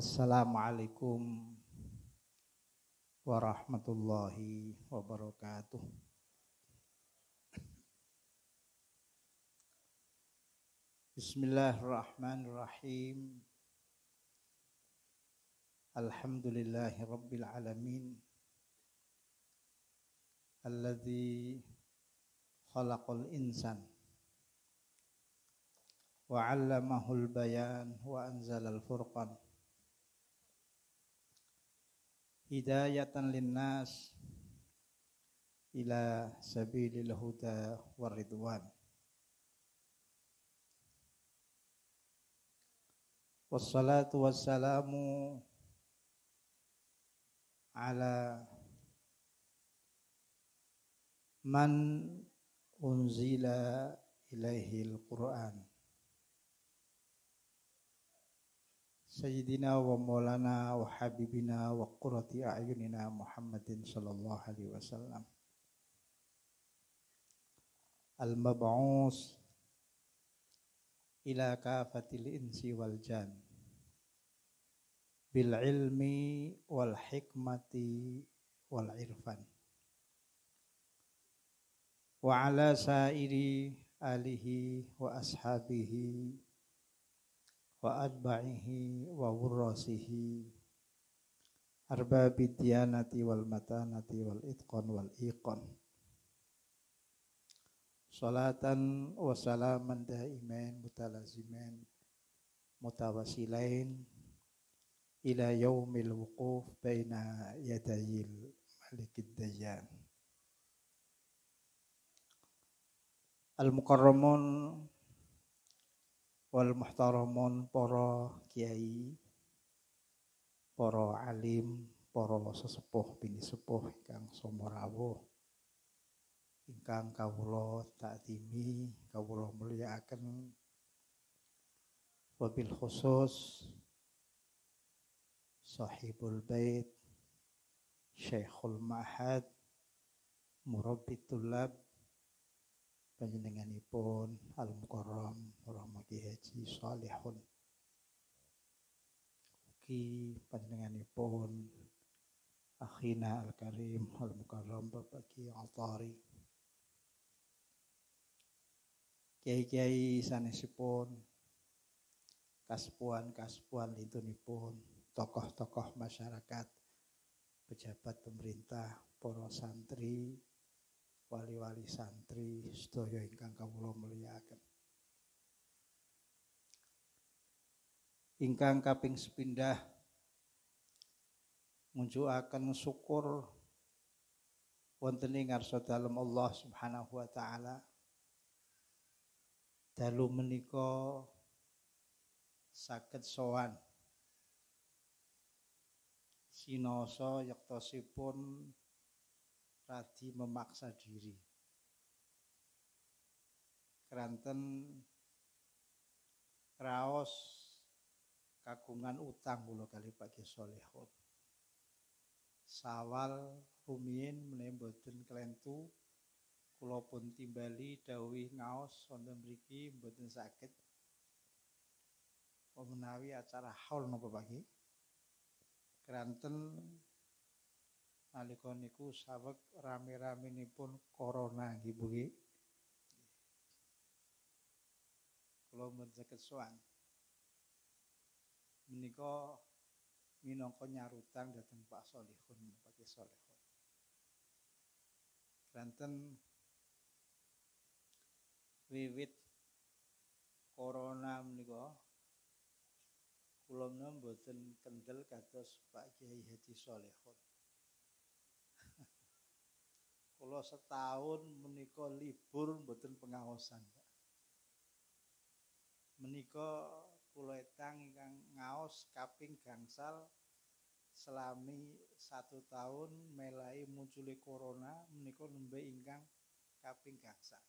Assalamualaikum warahmatullahi wabarakatuh. Bismillahirrahmanirrahim. Alhamdulillahi rabbil alamin. Alladzi khalaqal insan wa 'allamahul bayan wa anzalal furqan hidayatan linnas ila sabilil huda waridwan wassalatu wassalamu ala man unzila ilaihi al-Quran Sayyidina wa maulana wa habibina wa qurrati a'yunina Muhammadin sallallahu alaihi wasallam. Al-mab'us ila kafatil insi wal jan. Bil ilmi wal hikmati wal irfan. Wa ala sairi alihi wa ashabihi wa adba'ihi wa wurrasihi. Arbabid diyanati wal matanati wal itqan wal iqan. Salatan wa salaman daimain mutalazimain mutawasilain ila yaumil wuquf baina yadayil malikid dayyan. Al mukarramun wal muhtaramun para kiai para alim para sesepuh bini sepuh ingkang somorawuh ingkang kawula taatimi kawula mulyakaken. Wabil khusus sahibul bait syekhul mahad murabbi tulab panjenenganipun al mukarram Muhammad Haji Salihun. Ugi panjenenganipun akhina al karim al mukarram Bapak Ki Altari. Kiai-kiai sanesipun kaspuan-kaspuan lintunipun tokoh-tokoh masyarakat pejabat pemerintah para santri wali-wali santri sedaya ingkang kawula mulyakaken. Ingkang kaping sepindah ngunjukaken syukur wonten ing ngarsa dalem Allah Subhanahu wa taala. Dalu menika saged sowan sinoso yektosipun radi memaksa diri. Keranten raos kagungan utang kula kali Pak Solehun. Sawal rumiyin menawi kelentu kula pun timbali dawuh ngaos wonten mriki mboten saged menawi acara haul napa Pak Keranten nalika niku saweg rame-ramenipun corona nggih Bu nggih. Kula mboten sowan. Menika minangka nyarutan dhateng Pak Solihun, Pak Solihun. Ranten wiwit corona menika kula mboten kendel kados Pak Kiai Haji Solihun. Kula setahun menika libur mboten pengaosan, Pak. Menika kula etang ingkang ngaos kaping gangsal selami satu tahun melai munculi corona menika nembe ingkang kaping gangsal.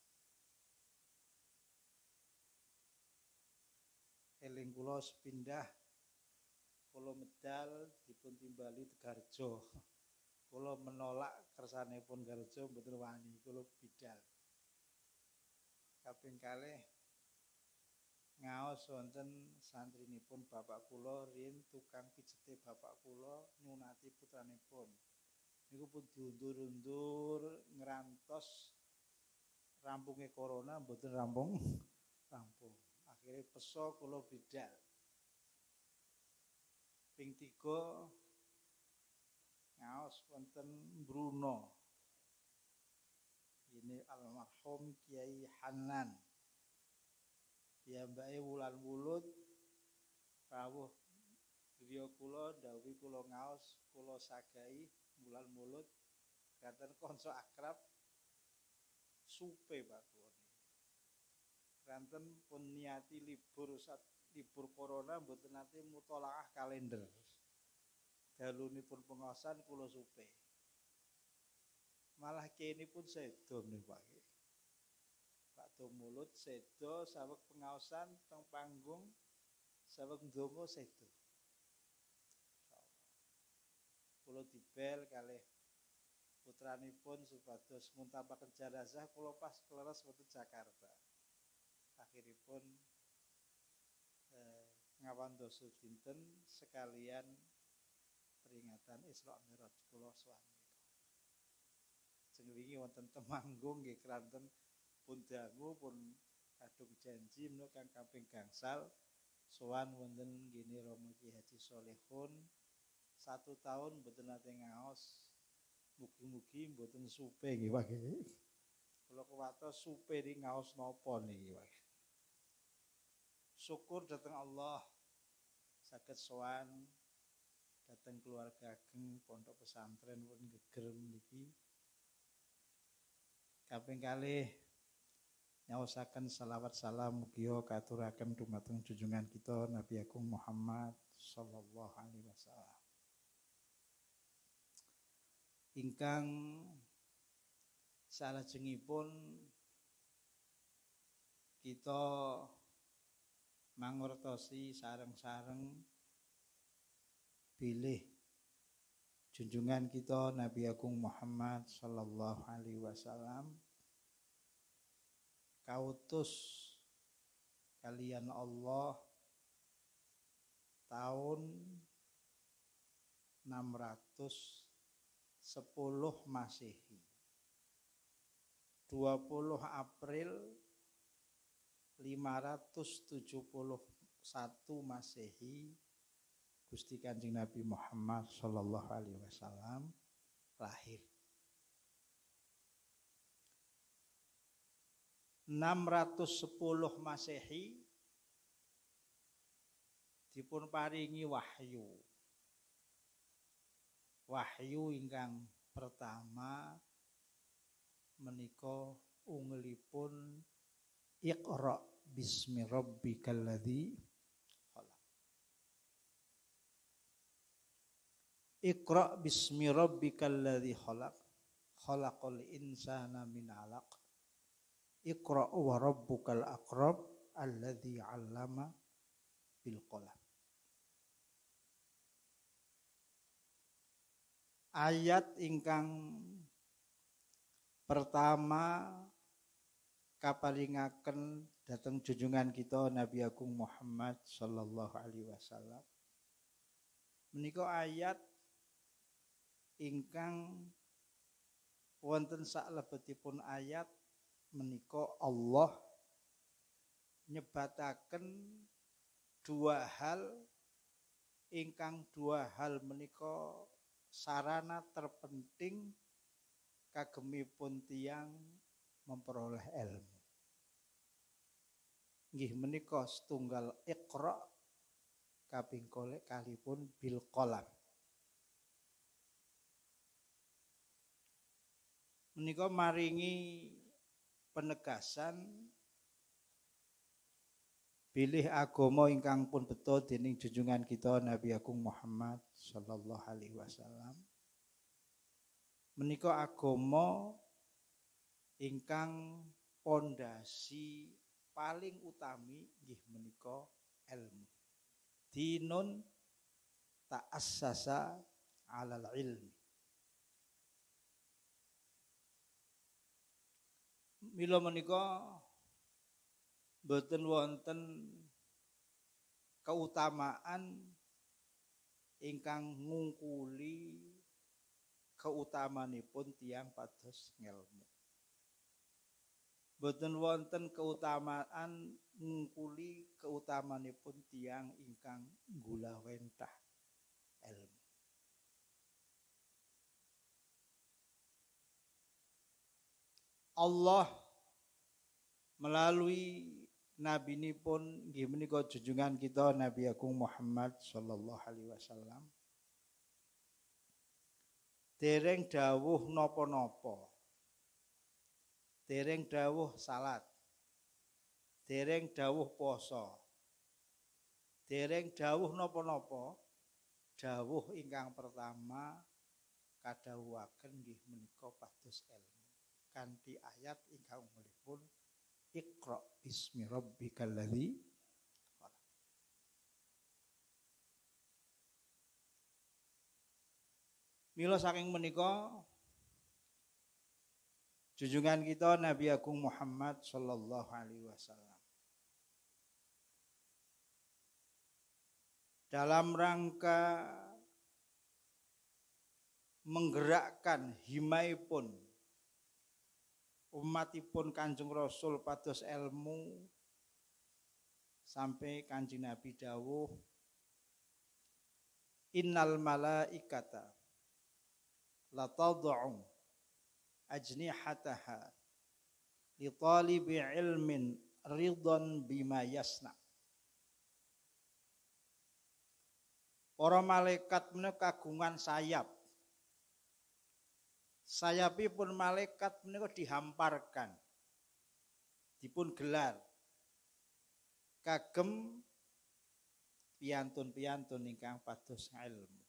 Eling kula sepindah kula medal dipun timbali Tegarjo. Kula menolak kersanipun Garjo mboten wani kula bidal. Kaping kalih ngaos wonten santrinipun bapak kula rin tukang pijete bapak kula nyunati putranipun. Niku pun diundur-undur ngrantos rampungnya corona mboten rampung rampung. Akhirnya peso kula bidal. Ping tiga ngaos wonten Bruno. Ini almarhum Kiai Hanan. Ya mbak wulan wulut rawuh griya kula dawuh kula ngaos kula sagai wulan mulut katen kanca akrab supe Pak Ranten pun niati libur saat libur corona mboten nate mutolaah kalender. Dalunipun pengawasan kula supe. Malah kene pun sedo nih Pak. Pak mulut sedo sawek pengawasan teng panggung sawek ndonga sedo. Kula dibel kalih putranipun supados muntabaken jenazah kula pas kleres wonten Jakarta. Akhiripun eh, ngawandosa dinten sekalian peringatan Isra Mi'raj kula sowan Sing wingi wonten Temanggung nggih kranten pun dangu pun kadung janji menika kang kaping gangsal. Sowan wonten gini Romo Ki Haji Solehun. Satu tahun mboten nate ngaos. Mugi-mugi mboten supe nggih Pak Kula kuwatos supe di ngaos napa niki Pak Syukur datang Allah. Saged sowan datang keluarga ageng pondok pesantren pun geger niki kaping kalih nyaosaken salawat salam mugia katuraken dumateng junjungan kita Nabi Agung Muhammad sallallahu alaihi wasallam. Ingkang salajengipun kita mangurtosi sareng-sareng pilih junjungan kita Nabi Agung Muhammad sallallahu alaihi wasallam. Kautus kalian Allah tahun 610 Masehi. 20 April 571 Masehi Gusti Kanjeng Nabi Muhammad Shallallahu Alaihi Wasallam lahir. 610 Masehi dipun paringi wahyu. Wahyu ingkang pertama menika ungelipun Iqra bismi rabbikal ladzi Iqra bismi rabbikal ladzi khalaq. Khalaqal insana min 'alaq. Iqra wa rabbukal aqrab alladzi 'allama bil qalam. Ayat ingkang pertama kapalingaken datang junjungan kita Nabi Agung Muhammad sallallahu alaihi wasallam. Menika ayat ingkang wonten saklebetipun ayat menika Allah nyebataken dua hal ingkang dua hal menika sarana terpenting kagemipun tiang memperoleh ilmu. Nggih menika setunggal Iqra kaping kalipun bil qalam. Menika maringi penegasan pilih agama ingkang pun betul dening junjungan kita Nabi Agung Muhammad sallallahu alaihi wasallam. Menika agama ingkang pondasi paling utami nggih menika ilmu. Dinun ta'assasa alal ilmi Mila menika boten wonten keutamaan ingkang ngungkuli keutamanipun tiang pados ngelmu. Boten wonten keutamaan ngungkuli keutamanipun tiang ingkang gula wentah ilmu. Allah melalui nabi ini pun nggih menika junjungan kita Nabi Agung Muhammad sallallahu alaihi wasallam. Dereng dawuh napa-napa. Dereng dawuh salat. Dereng dawuh poso dereng dawuh napa-napa dawuh ingkang pertama kadhawuhaken nggih menika pados ilmu. Kanthi ayat ingkang umulipun Iqra bismi rabbikal ladzi Mila saking menika junjungan kita Nabi Agung Muhammad sallallahu alaihi wasallam. Dalam rangka menggerakkan himai pun umatipun Kanjeng Rasul pados ilmu sampai Kanjeng Nabi dawuh Innal malaikata la tad'u ajnihataha li talibi ilmin ridon bima yasna. Para malaikat menika kagungan sayap sayapipun malaikat menika dihamparkan dipun gelar. Kagem piantun-piantun ingkang pados ilmu.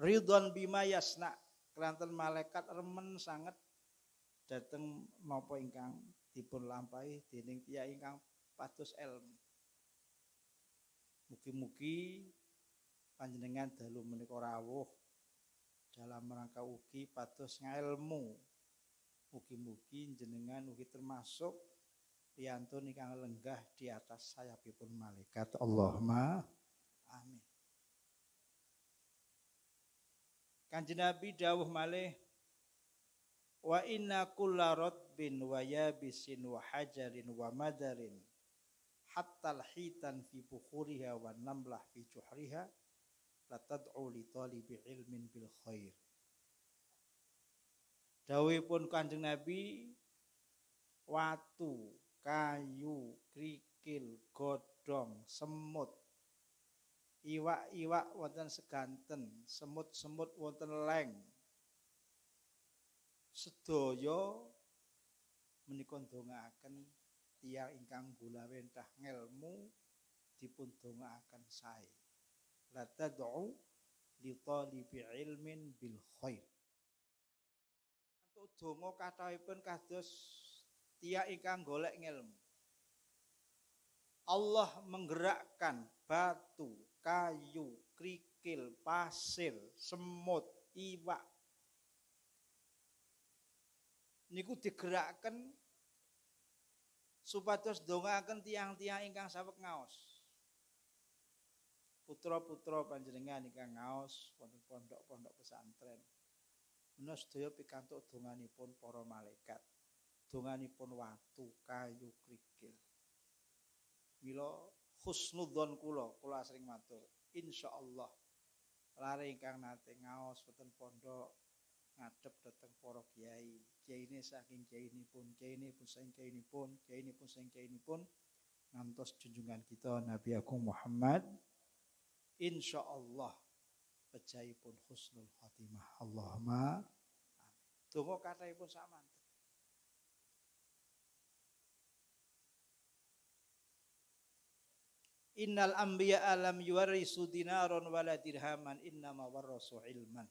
Ridwan bima yasna kelantan malaikat remen sangat dateng napa ingkang dipun lampahi dening tiyang ingkang pados ilmu. Mugi-mugi panjenengan dalu menika rawuh dalam rangka ugi pados ngelmu. Mugi-mugi jenengan ugi termasuk piantun ingkang lenggah di atas sayapipun malaikat. Allahumma amin. Kanjeng Nabi dawuh malih wa inna kulla ratbin wa yabisin wa hajarin wa madarin hatta hitan fi bukhuriha wa namlah fi juhriha la tad'u li talibi ilmin bil khair. pun Kanjeng Nabi watu, kayu, krikil, godong, semut, iwak-iwak wonten seganten, semut-semut wonten leng. Sedaya menika ndongaaken tiyang ingkang gula wentah ngelmu dipun dongaaken sae la tad'u li talibi ilmin bil khair. Untuk donga kathahipun kados tiya ingkang golek ngilmu. Allah menggerakkan batu, kayu, krikil, pasir, semut, iwak. Niku digerakkan supados dongaken tiang-tiang ingkang saweg ngaos putra-putra panjenengan ingkang ngaos wonten pondok-pondok pesantren. Menawi sedaya pikantuk donganipun para malaikat. Donganipun watu, kayu, krikil. Mila husnudzon kula, kula sering matur, insyaallah lare ingkang nate ngaos wonten pondok ngadep dhateng para kiai. Kiai ini saking kiai ini pun, saking pun, kiai saking pun ngantos junjungan kita Nabi Agung Muhammad insya Allah pun husnul khatimah. Allahumma tunggu kata ibu sama Innal anbiya alam yuwarisu dinaron wala dirhaman. Innama warasu ilman.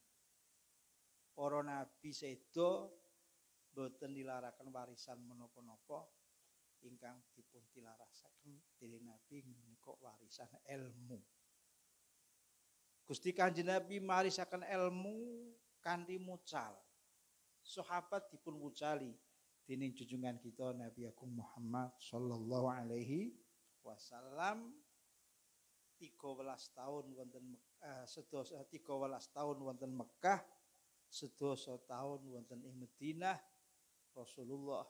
Para nabi sedo boten dilarakan warisan menapa-napa. Ingkang dipun tilarasaken dening nabi menika warisan ilmu. Gusti Kanjeng Nabi marisaken ilmu kanthi mucal. Sahabat dipun wucali dening junjungan kita Nabi Agung Muhammad sallallahu alaihi wasallam. 13 tahun wonten uh, sedoso 13 tahun wonten Mekah sedoso tahun wonten ing Madinah Rasulullah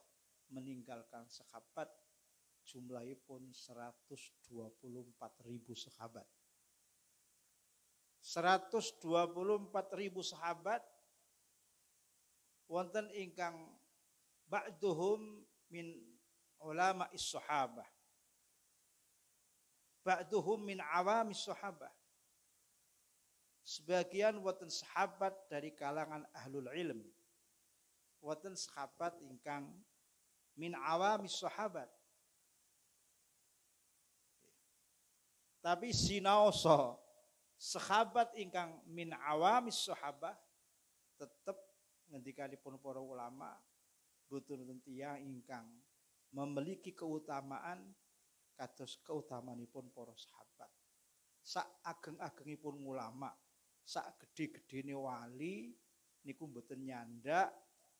meninggalkan sahabat jumlahnya pun 124 ribu sahabat 124 ribu sahabat. Wonten ingkang ba'duhum min ulama is-sahabah. Ba'duhum min awami sahabah. Sebagian wonten sahabat dari kalangan ahlul ilm. Wonten sahabat ingkang min awami sahabat. Tapi sinaoso sahabat ingkang min awamis sahabah tetep ngendikanipun para ulama butuh tiang ingkang memiliki keutamaan kados keutamaanipun para sahabat. Sak ageng-agengipun ulama sak gede-gedene wali niku mboten nyandak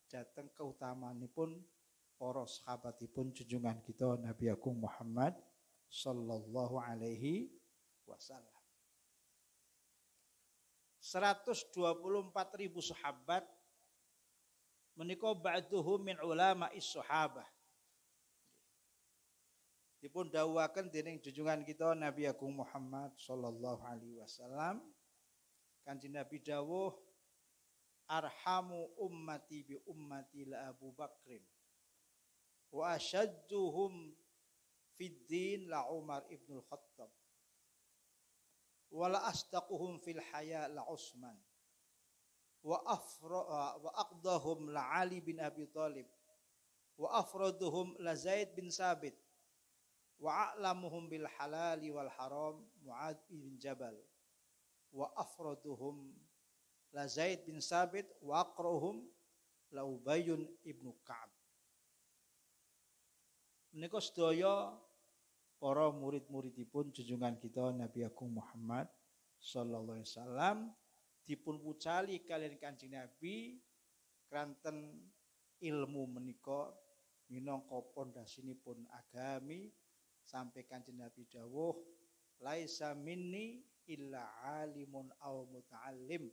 dateng keutamaanipun para sahabatipun junjungan kita Nabi Agung Muhammad sallallahu alaihi wasallam 124 ribu sahabat menika ba'duhum min ulama sahabah. Dipun dawuhaken dening junjungan kita Nabi Agung Muhammad sallallahu alaihi wasallam Kanjeng Nabi dawuh arhamu ummati bi ummati la Abu Bakrin wa ashadduhum fid din la Umar ibn al-Khattab ولا أصدقهم في الحياة لعثما وأفر وأقضهم لعلي بن أبي طالب. وأفردهم لزيد بن ثابت. وأعلمهم بالحلال والحرام معاذ بن جبل. وأفردهم لزيد بن ثابت. وأقرهم لأبي بن كعب. Menikah sedaya para murid-muridipun junjungan kita Nabi Agung Muhammad sallallahu alaihi wasallam. Dipun pucali kalian Kanjeng Nabi kranten ilmu menika minangka pondhasinipun agami. Sampai Kanjeng Nabi dawuh laisa minni illa alimun aw muta'allim.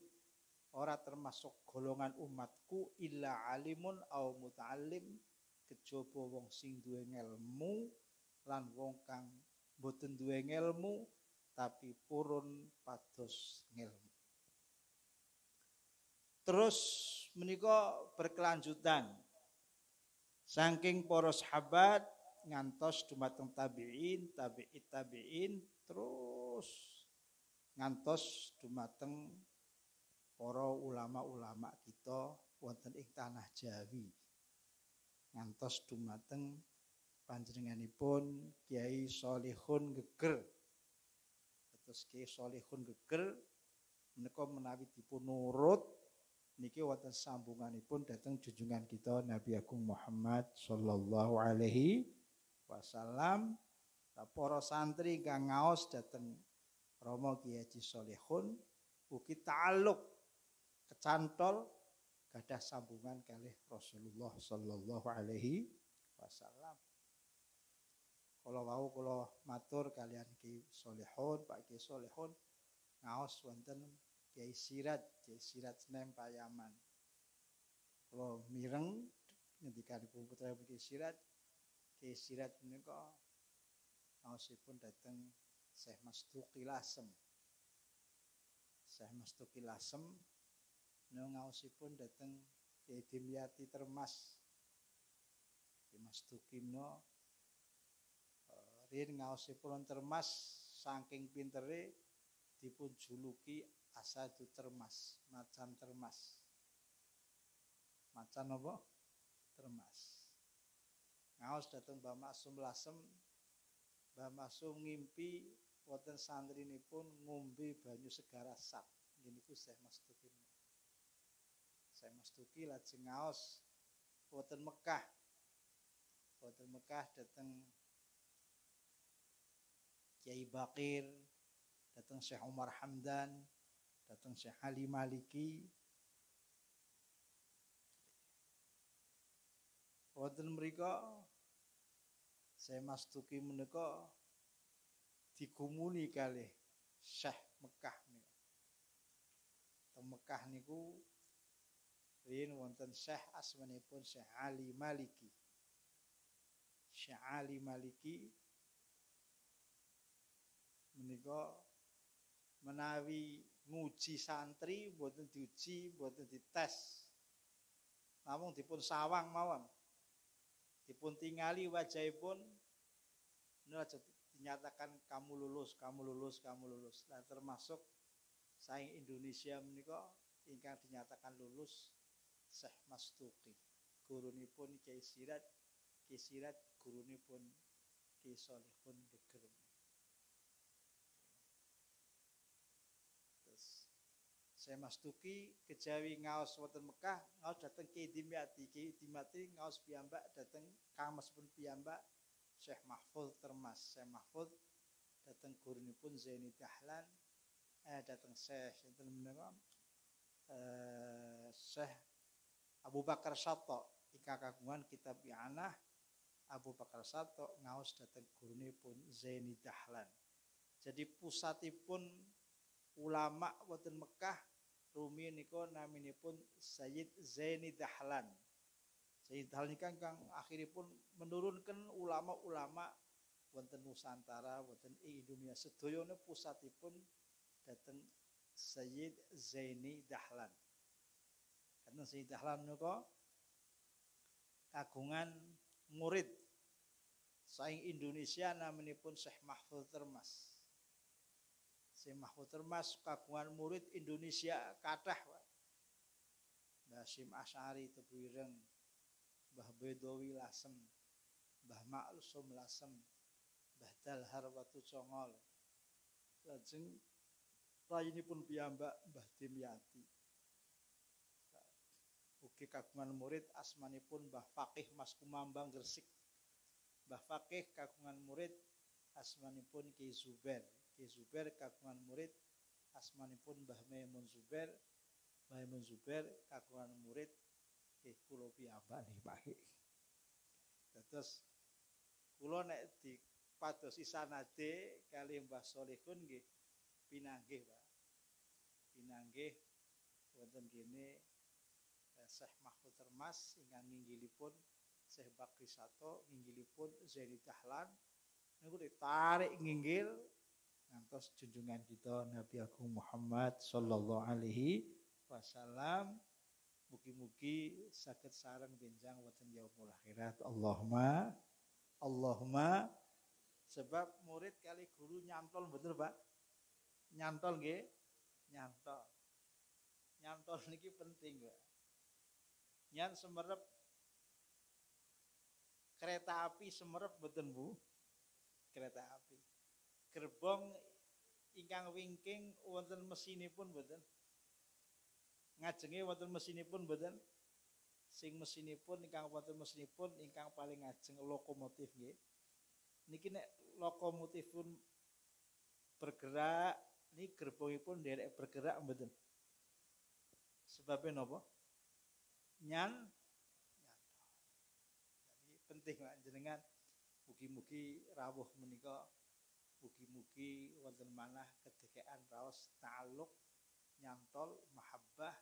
Ora termasuk golongan umatku illa alimun aw muta'allim. Kejaba wong sing duwe ilmu lan wong kang boten duwe ngelmu tapi purun pados ngelmu. Terus menika berkelanjutan. Saking para sahabat ngantos dumateng tabi'in, tabi'it tabi'in terus ngantos dumateng para ulama-ulama kita wonten ing tanah Jawi. Ngantos dumateng panjenenganipun Kiai Solihun Geger. Terus Kiai Solihun Geger menika menawi dipun nurut niki wonten sambunganipun dhateng junjungan kita Nabi Agung Muhammad sallallahu alaihi wasallam. Para santri kang ngaos dhateng Romo Kiai Haji Solihun ugi ta'aluk kecantol gadah sambungan kalih Rasulullah sallallahu alaihi wasallam. Kalau mau kalau matur kalian Ki Solihun, Pak Ki Solihun ngaos wonten Kiai Sirat, Kiai Sirat Senem Payaman. Kalau mireng ngendikan putra Kiai Sirat, Kiai Sirat menika ngaosipun dateng Syekh Mastuki Lasem. Syekh Mastuki Lasem ngaosipun dateng Kiai Dimyati Termas. Kiai Mastuki menika Rin ngaosipun termas saking pintere dipun juluki asadu termas, macan termas. Macan apa? Termas. Ngaos dateng Mbah Maksum Lasem. Mbah Maksum ngimpi wonten santrinipun ngombe banyu segara sak. Niku Syekh Mastuki. Syekh Mastuki lajeng ngaos wonten Mekah. Wonten Mekah dateng Kiai Bakir, datang Syekh Umar Hamdan, datang Syekh Ali Maliki. Wonten mereka saya mastuki menika digumuni kali Syekh Mekah niku. Teng Mekah niku riyen wonten Syekh asmanipun Syekh Ali Maliki. Syekh Ali Maliki menika menawi nguji santri boten diuji boten dites. Namun dipun sawang mawon. Dipun tingali wajahipun dinyatakan kamu lulus kamu lulus kamu lulus. Nah termasuk saing Indonesia menika ingkang dinyatakan lulus Syekh Mastuki. Gurunipun Kiai Sirat Kiai Sirat gurunipun Kiai Solihun Gegerem saya mastuki kejawi ngaos wonten Mekah ngaos dateng Ki Dimyati Ki Dimyati ngaos piyambak dateng Kamas pun piyambak Syekh Mahfud Termas. Syekh Mahfud dateng gurunipun Zaini Dahlan eh dateng Syekh enten menika eh Syekh Abu Bakar Sato ika kagungan kitab I'anah Abu Bakar Sato ngaos dateng gurunipun Zaini Dahlan jadi pusatipun ulama wonten Mekah Rumi niko naminipun Sayyid Zaini Dahlan. Sayyid Dahlan kan kang akhiripun menurunkan ulama-ulama wonten Nusantara, wonten ing dunia sedayana pusatipun dateng Sayyid Zaini Dahlan. Karena Sayyid Dahlan niko kagungan murid saing Indonesia naminipun Syekh Mahfud Termas. Syekh Mahfud Termas kagungan murid Indonesia kathah Pak. Mbah Sim Asy'ari Tebuireng, Mbah Bedowi Lasem, Mbah Maksum Lasem, Mbah Dalhar Watu Congol. Lajeng pun piyambak Mbah Dimyati. Ugi kagungan murid asmanipun Mbah Fakih Mas Kumambang Gresik. Mbah Fakih kagungan murid asmanipun Ki Zubair. Ki Zubair kagungan murid asmanipun Mbah Maimun Zubair. Maimun Zubair kagungan murid nggih kula piyambak Pak. Terus kula nek dipadosi sanade kali Mbah Solihun nggih pinanggih Pak. Pinanggih wonten kene eh, Syekh Mahfud Termas ingkang nginggilipun Syekh Bakri Sato nginggilipun Zaini Dahlan niku ditarik nginggil ngantos junjungan kita Nabi Agung Muhammad sallallahu alaihi wasallam. Mugi-mugi sakit sarang benjang wonten yaumul akhirat. Allahumma Allahumma. Sebab murid kali guru nyantol betul Pak? Nyantol nggih? Nyantol. Nyantol niki penting Pak. Nyan semerep kereta api semerep betul Bu? Kereta api gerbong ingkang wingking wonten mesinipun mboten? Ngajenge wonten mesinipun mboten? Sing mesinipun ingkang wonten mesinipun ingkang paling ngajeng lokomotif nggih. Niki nek lokomotifipun bergerak ini gerbongipun derek bergerak mboten? Sebabnya napa? Nyan. Jadi penting Pak jenengan mugi-mugi rawuh menika Mugi-mugi wonten manah kedekaan raos ta'alluq nyantol mahabbah.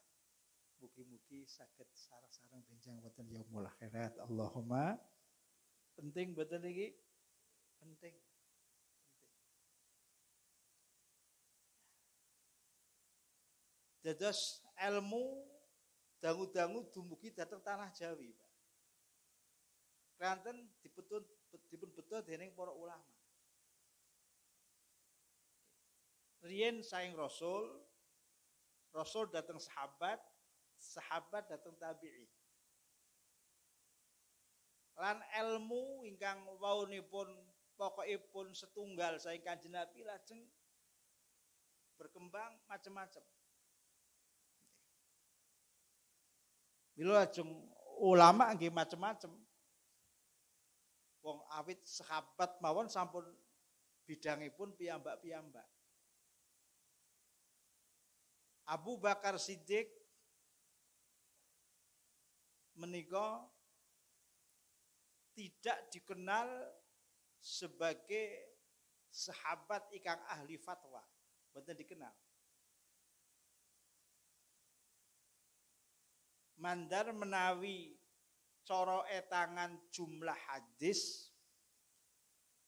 Mugi-mugi saged sareng-sareng benjang wonten yaumul akhirat. Allahumma. Penting betul iki? Penting. Penting. Dados ilmu dangu-dangu dumugi datang tanah Jawi Pak. Kranten dipun betul dening para ulama Rien saing Rasul, Rasul datang sahabat, sahabat datang tabi'i. Lan ilmu ingkang waunipun pokokipun setunggal saing Kanjeng Nabi lajeng berkembang macam-macam. Bila lajeng ulama nggih macam-macam. Wong awit sahabat mawon sampun bidangipun piyambak-piyambak. Abu Bakar Siddiq menikah tidak dikenal sebagai sahabat ikang ahli fatwa. Betul dikenal. Mandar menawi coro etangan jumlah hadis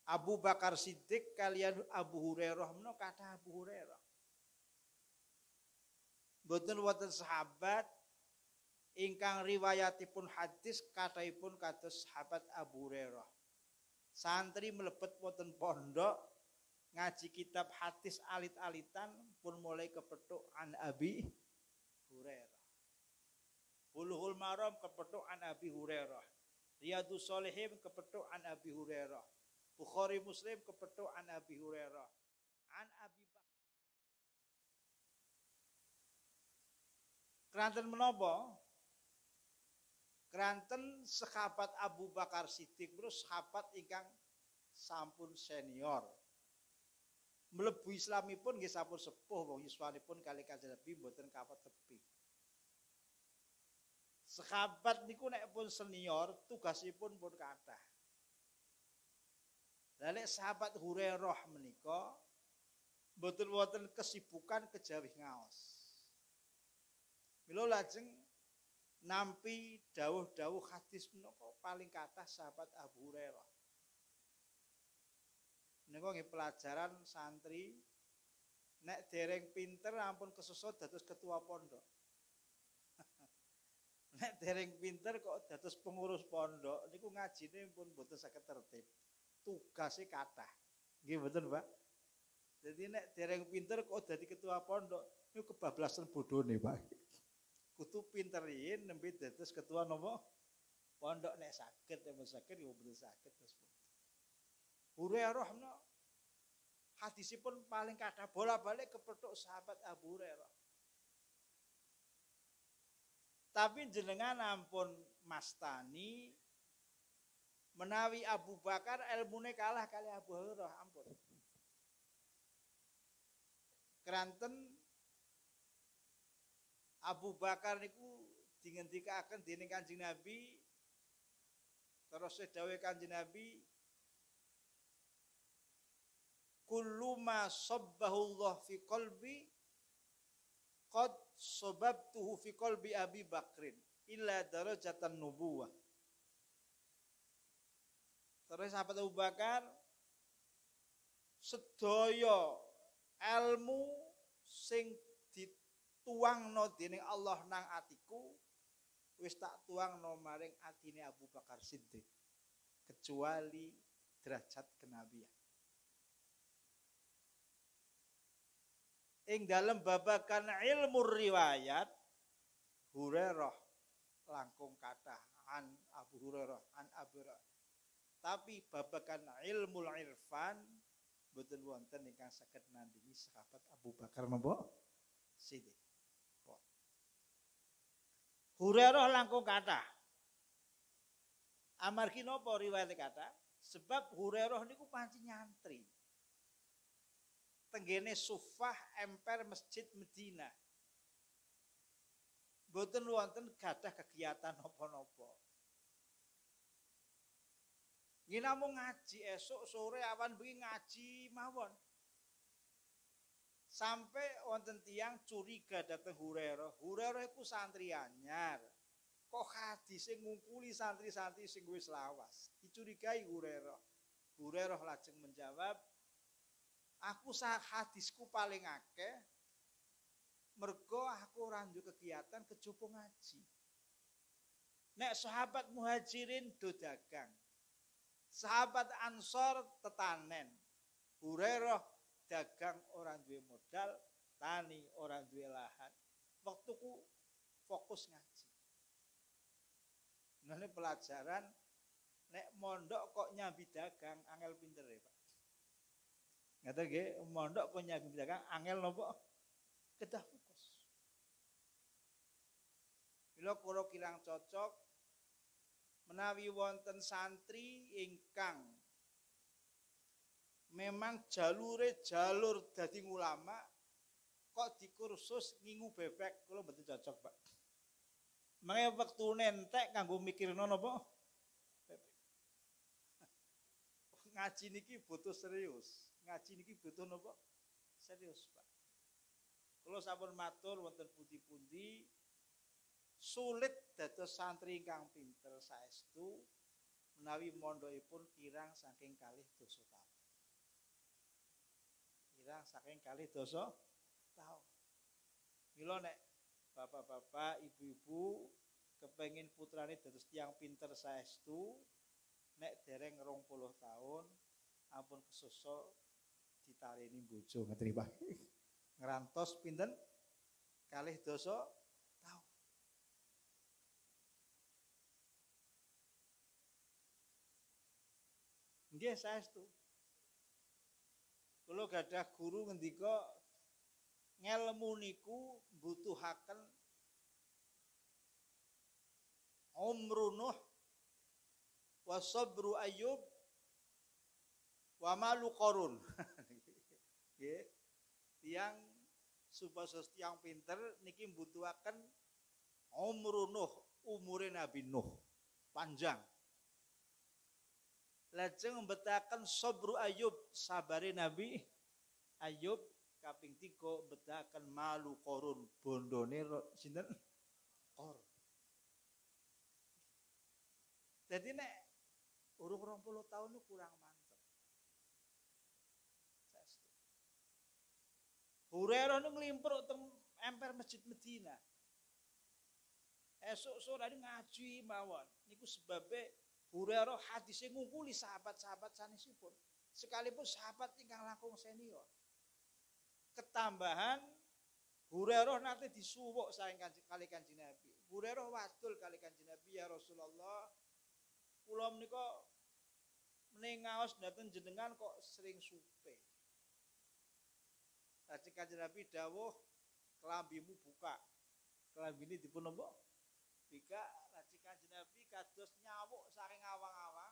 Abu Bakar Siddiq kalian Abu Hurairah menawa kata Abu Hurairah Boten wonten sahabat ingkang riwayatipun hadis kataipun kados sahabat Abu Hurairah. Santri melebet wonten pondok ngaji kitab hadis alit-alitan pun mulai kepethuk an Abi Hurairah. Buluhul Maram kepethuk an Abi Hurairah. Riyadus Shalihin kepethuk an Abi Hurairah. Bukhari Muslim kepethuk an Abi Hurairah. An Abi Keranten menapa? Keranten sahabat Abu Bakar Siddiq terus sahabat ingkang sampun senior. Mlebu Islamipun nggih sampun sepuh wong yuswanipun kali Kanjeng Nabi mboten kapet tepi. Sahabat niku nek pun senior tugasipun pun kathah. Nek sahabat Hurairah menika mboten wonten kesibukan kejawi ngaos. Milo lajeng nampi dawuh-dawuh hadis menapa paling kata sahabat Abu Hurairah. Menika nggih pelajaran santri nek dereng pinter ampun kesusut dados ketua pondok. nek dereng pinter kok dados pengurus pondok niku ngajine pun boten saged tertib. Tugase kathah. Nggih mboten, Pak? Jadi nek dereng pinter kok dadi ketua pondok niku kebablasan bodone, Pak kutu pinterin nembe dados ketua nopo? Pondok nek sakit nek sakit ya betul sakit terus Hurairah no hadisipun paling kata bola-balik kepethuk sahabat Abu Hurairah. Tapi jenengan ampun mastani menawi Abu Bakar ilmune kalah kali Abu Hurairah ampun. Keranten Abu Bakar niku dingendikaken dening Kanjeng Nabi terus sedawe Kanjeng Nabi kullu ma sabbahu Allah fi qalbi qad sababtuhu fi qalbi Abi Bakrin illa darajatan nubuwah. Terus sahabat Abu Bakar sedaya ilmu sing tuangno dening Allah nang atiku wis tak tuangno maring atine Abu Bakar Siddiq kecuali derajat kenabian. Ing dalam babakan ilmu riwayat Hurairah langkung kata an Abu Hurairah an Abu Hurairah. Tapi babakan ilmu irfan betul wonten ingkang saged nandingi sahabat Abu Bakar napa? Siddiq. Hurairah langkung kata. Amargi napa riwayat kata? Sebab Hurairah niku panci nyantri. Tenggene Sufah emper Masjid Medina. Boten wonten gadah kegiatan napa-napa. Nggih namung ngaji esok sore awan bengi ngaji mawon. Sampai wonten tiang curiga dateng Hurairah. Hurairah iku santri anyar. Kok hadise ngungkuli santri-santri sing wis lawas. Dicurigai Hurairah. Hurairah lajeng menjawab, "Aku sah hadisku paling akeh mergo aku ora kegiatan kejaba ngaji." Nek sahabat muhajirin do dagang. Sahabat ansor tetanen. Hurairah dagang orang duwe modal, tani orang duwe lahan. Waktuku fokus ngaji. Nah, ini pelajaran nek mondok kok nyambi dagang angel pinter ya, Pak. Ngata nggih, mondok kok nyambi dagang angel nopo? Kedah fokus. Bila kula kirang cocok menawi wonten santri ingkang memang jalure jalur dadi ulama kok dikursus ngingu bebek kula mboten cocok, Pak. Mangke wektu nentek kanggo mikirno napa? Ngaji niki butuh serius. ngaji niki butuh napa? Serius, Pak. Kalau sampun matur wonten pundi-pundi sulit dados santri ingkang pinter saestu menawi mondokipun kirang saking kalih dosa saking kalih dosa taun. Mila nek bapak-bapak, ibu-ibu kepengin putrane dados tiang pinter saestu nek dereng 20 tahun ampun kesusul ditareni bojo ngerti Pak. Ngerantos pinten kalih dosa tahu. Nggih saestu. Kula gadah guru ngendika ngelmu niku butuhaken umrunuh wa sabru ayub wa malu korun. Nggih. Tiang supados pinter niki mbutuhaken umru Nuh, umure Nabi Nuh panjang. Lajeng mbetaken sabru Ayub, sabare Nabi Ayub kaping tiga mbetaken malu korun bondone sinten? Kor. Jadi nek urung 20 tahun itu kurang Hurairah nu ngelimpur teng emper Masjid Medina. Esok sore ngaji mawon. Niku sebabnya Hurairah hadisnya ngumpuli sahabat-sahabat sanesipun. Sekalipun sahabat ingkang langkung senior. Ketambahan Hurairah nanti disuwuk saking kali kanjeng Nabi. Hurairah wadul kali kanjeng Nabi ya Rasulullah. Kula menika meningaos dateng jenengan kok sering supe. Lajeng Kanjeng Nabi dawuh kelambimu buka. Kelambi ini dipun napa? Bika Kanjeng Nabi kados nyawuk saking awang-awang.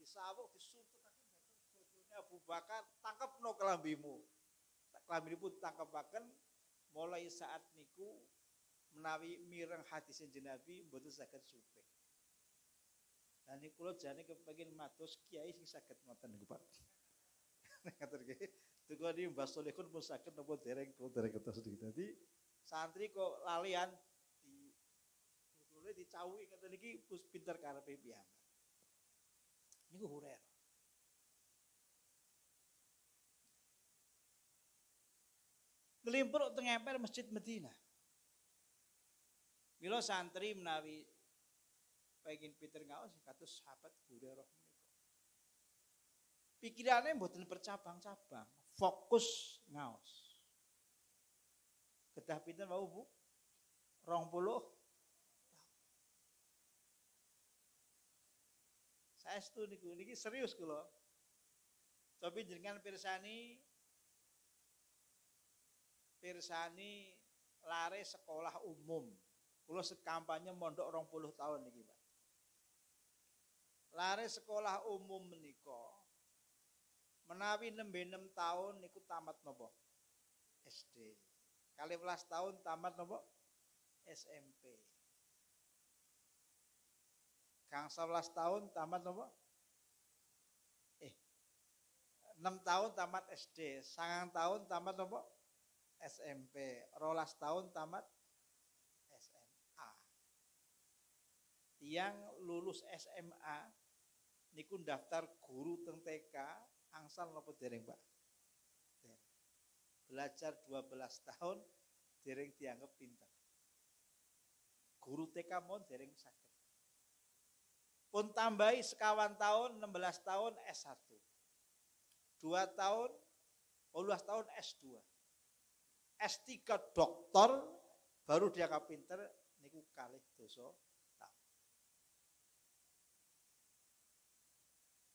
Disawuk disuntukaken dateng bojone Abu Bakar, tangkepno kelambimu. Kelambi pun tangkepaken mulai saat niku menawi mireng hadis Nabi mboten saged supe. Dan niku kula jane kepengin matos kiai sing saged ngoten niku Pak. Ngatur nggih. Tunggu ini Mbak Solehun pun sakit nopo dereng kok dereng ketos sedikit. Jadi santri kok lalian sebenarnya dicawi kata niki Gus pinter karepe piyambak. Niku Hurairah. Ngelimpruk teng emper Masjid Medina. Milo santri menawi pengin pinter ngaos kados sahabat Hurairah menika. Pikirane mboten bercabang-cabang, fokus ngaos. Kedah pinter mau Bu? 20 saestu niku niki serius kula tapi jenengan pirsani pirsani lare sekolah umum. Kula sekampanye mondok 20 tahun niki Pak. Lare sekolah umum menika menawi nembe 6 tahun niku tamat nopo? SD kali belas tahun tamat nopo? SMP Kang 11 tahun tamat nopo? Eh, 6 tahun tamat SD, sangang tahun tamat nopo? SMP, rolas tahun tamat SMA. Tiang lulus SMA niku daftar guru teng TK angsal nopo dereng Pak? Belajar 12 tahun dereng dianggap pintar. Guru TK mon dereng sakit. Pun tambahi sekawan tahun, 16 tahun S1. Dua tahun, 12 tahun S2. S3 doktor baru dianggap pinter niku kalih dosa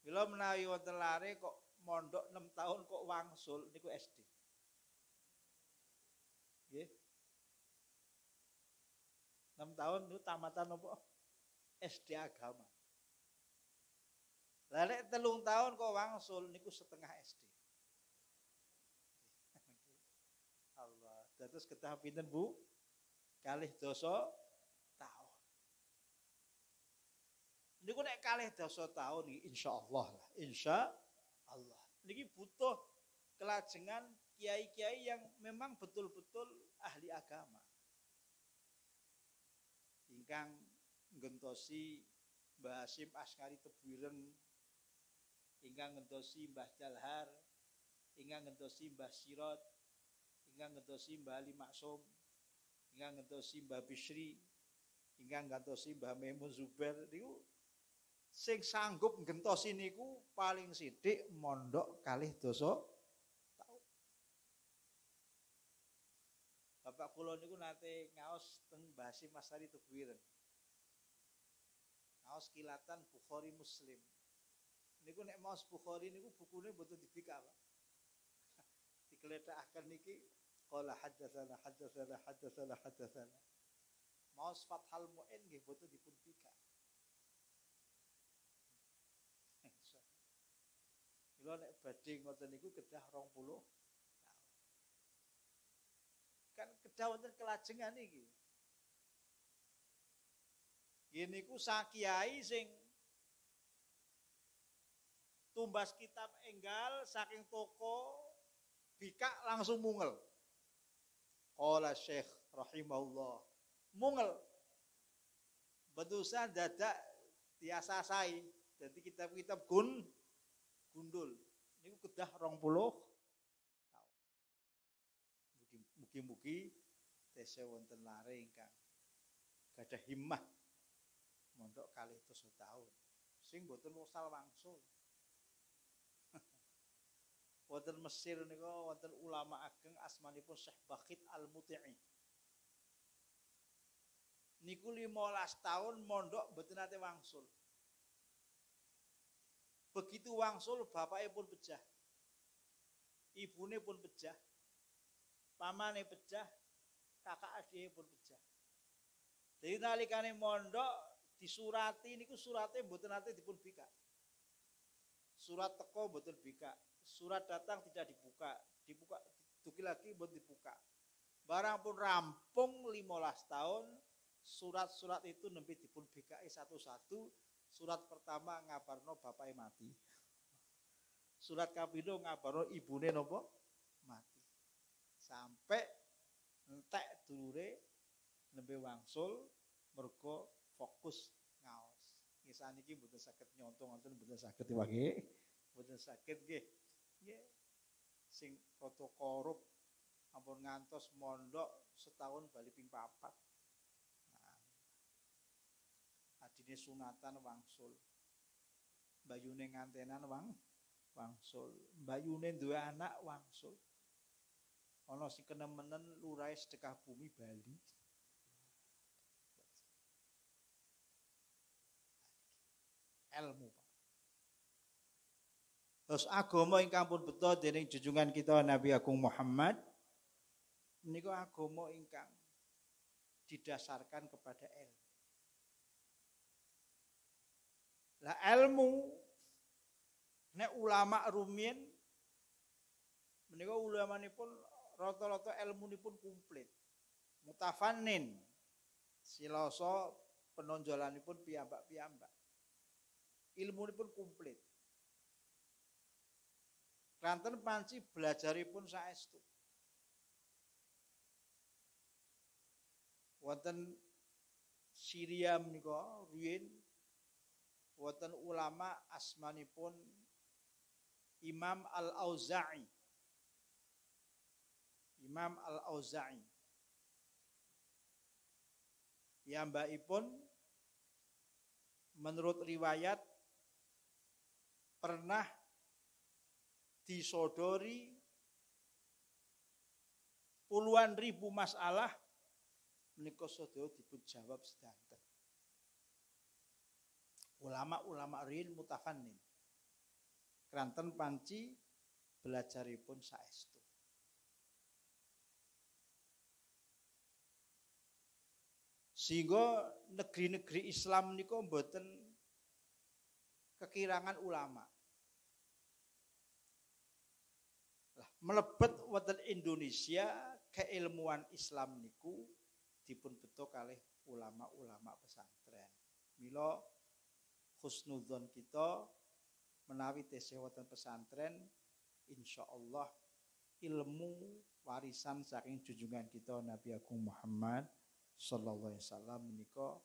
Bila menawi wonten lare kok mondok 6 tahun kok wangsul niku SD. Nggih. 6 tahun niku tamatan apa? SD agama. Lah nek telung tahun kok wangsul niku setengah SD. Allah. Dados ketah pinten Bu? Kalih dosa tahun. Niku nek kalih dosa tahun insya Allah lah. Insya Allah. niki butuh kelajengan kiai-kiai yang memang betul-betul ahli agama. Ingkang gentosi Mbah Hasim Askari Tebuireng, ingkang gentosi Mbah Dalhar, ingkang gentosi Mbah Sirot, ingkang gentosi Mbah Ali Maksum, ingkang gentosi Mbah Bishri, ingkang gentosi Mbah Memun Zubair niku sing sanggup gentosi niku paling sithik mondok kalih dosa. Bapak kula niku nate ngaos teng Mbah Hasim Askari Tebuireng maos kilatan Bukhari Muslim. Niku nek maos Bukhari niku bukune mboten dibika, Pak. Diglethaken niki qala haddatsana haddatsana haddatsana haddatsana. Maos Fathal Muin nggih mboten dipun bika. Kula nek badhe ngoten niku kedah 20 tahun. Kan kedah wonten kelajengan iki. Ini ku sakiai sing tumbas kitab enggal saking toko bika langsung mungel. Qala Syekh rahimahullah. Mungel. Bedusan dadak tiasa sai. Jadi kitab-kitab gun gundul. Ini kedah rong puluh tahun. Mugi-mugi tese wonten lare ingkang gadah himmah mondok kali itu setahun sing boten mosal wangsul wonten Mesir niku wonten ulama ageng asmanipun Syekh Bakhit Al-Muti'i. Niku 15 tahun mondok boten nate wangsul. Begitu wangsul bapaknya pun pecah ibune pun pecah pamane pecah kakak adiknya pun pecah jadi nalikane mondok disurati niku surate mboten nate dipun bika. Surat teko mboten bika. Surat datang tidak dibuka, dibuka duki lagi mboten dibuka. Barang pun rampung 15 tahun, surat-surat itu nembe dipun bikai satu-satu. Surat pertama ngabarno bapaknya mati. Surat kapindho ngabarno ibune nopo mati. Sampai entek dulure nembe wangsul mergo fokus ngaos. Nggih saniki mboten saged nyonto wonten mboten saged nggih. Mboten saged nggih. Nggih. Sing rada korup ampun ngantos mondok setahun bali ping papat. Nah. Adine sunatan wangsul. Bayune ngantenan wang wangsul. Bayune duwe anak wangsul. Ana sing kenemenen lurahe sedekah bumi Bali. ilmu. Terus agama ingkang pun betul dening junjungan kita Nabi Agung Muhammad niku agama ingkang didasarkan kepada ilmu. Lah ilmu nek ulama rumiyin menika ulamanipun rata-rata ilmunipun komplit. Mutafannin siloso penonjolanipun piyambak-piyambak pun komplit. Kranten panci belajaripun saestu. Wonten Syria menika ruin wonten ulama asmanipun Imam Al-Auza'i. Imam Al-Auza'i. Piyambakipun menurut riwayat pernah disodori puluhan ribu masalah menika sedaya dipun jawab sedanten. Ulama-ulama rin mutafannin. Kranten panci belajaripun saestu. Sehingga negeri-negeri Islam niku mboten kekirangan ulama. Lah, melebet wonten Indonesia keilmuan Islam niku dipun beto kalih ulama-ulama pesantren. Milo husnudzon kita menawi tesih wonten pesantren insya Allah ilmu warisan saking junjungan kita Nabi Agung Muhammad sallallahu alaihi wasallam menika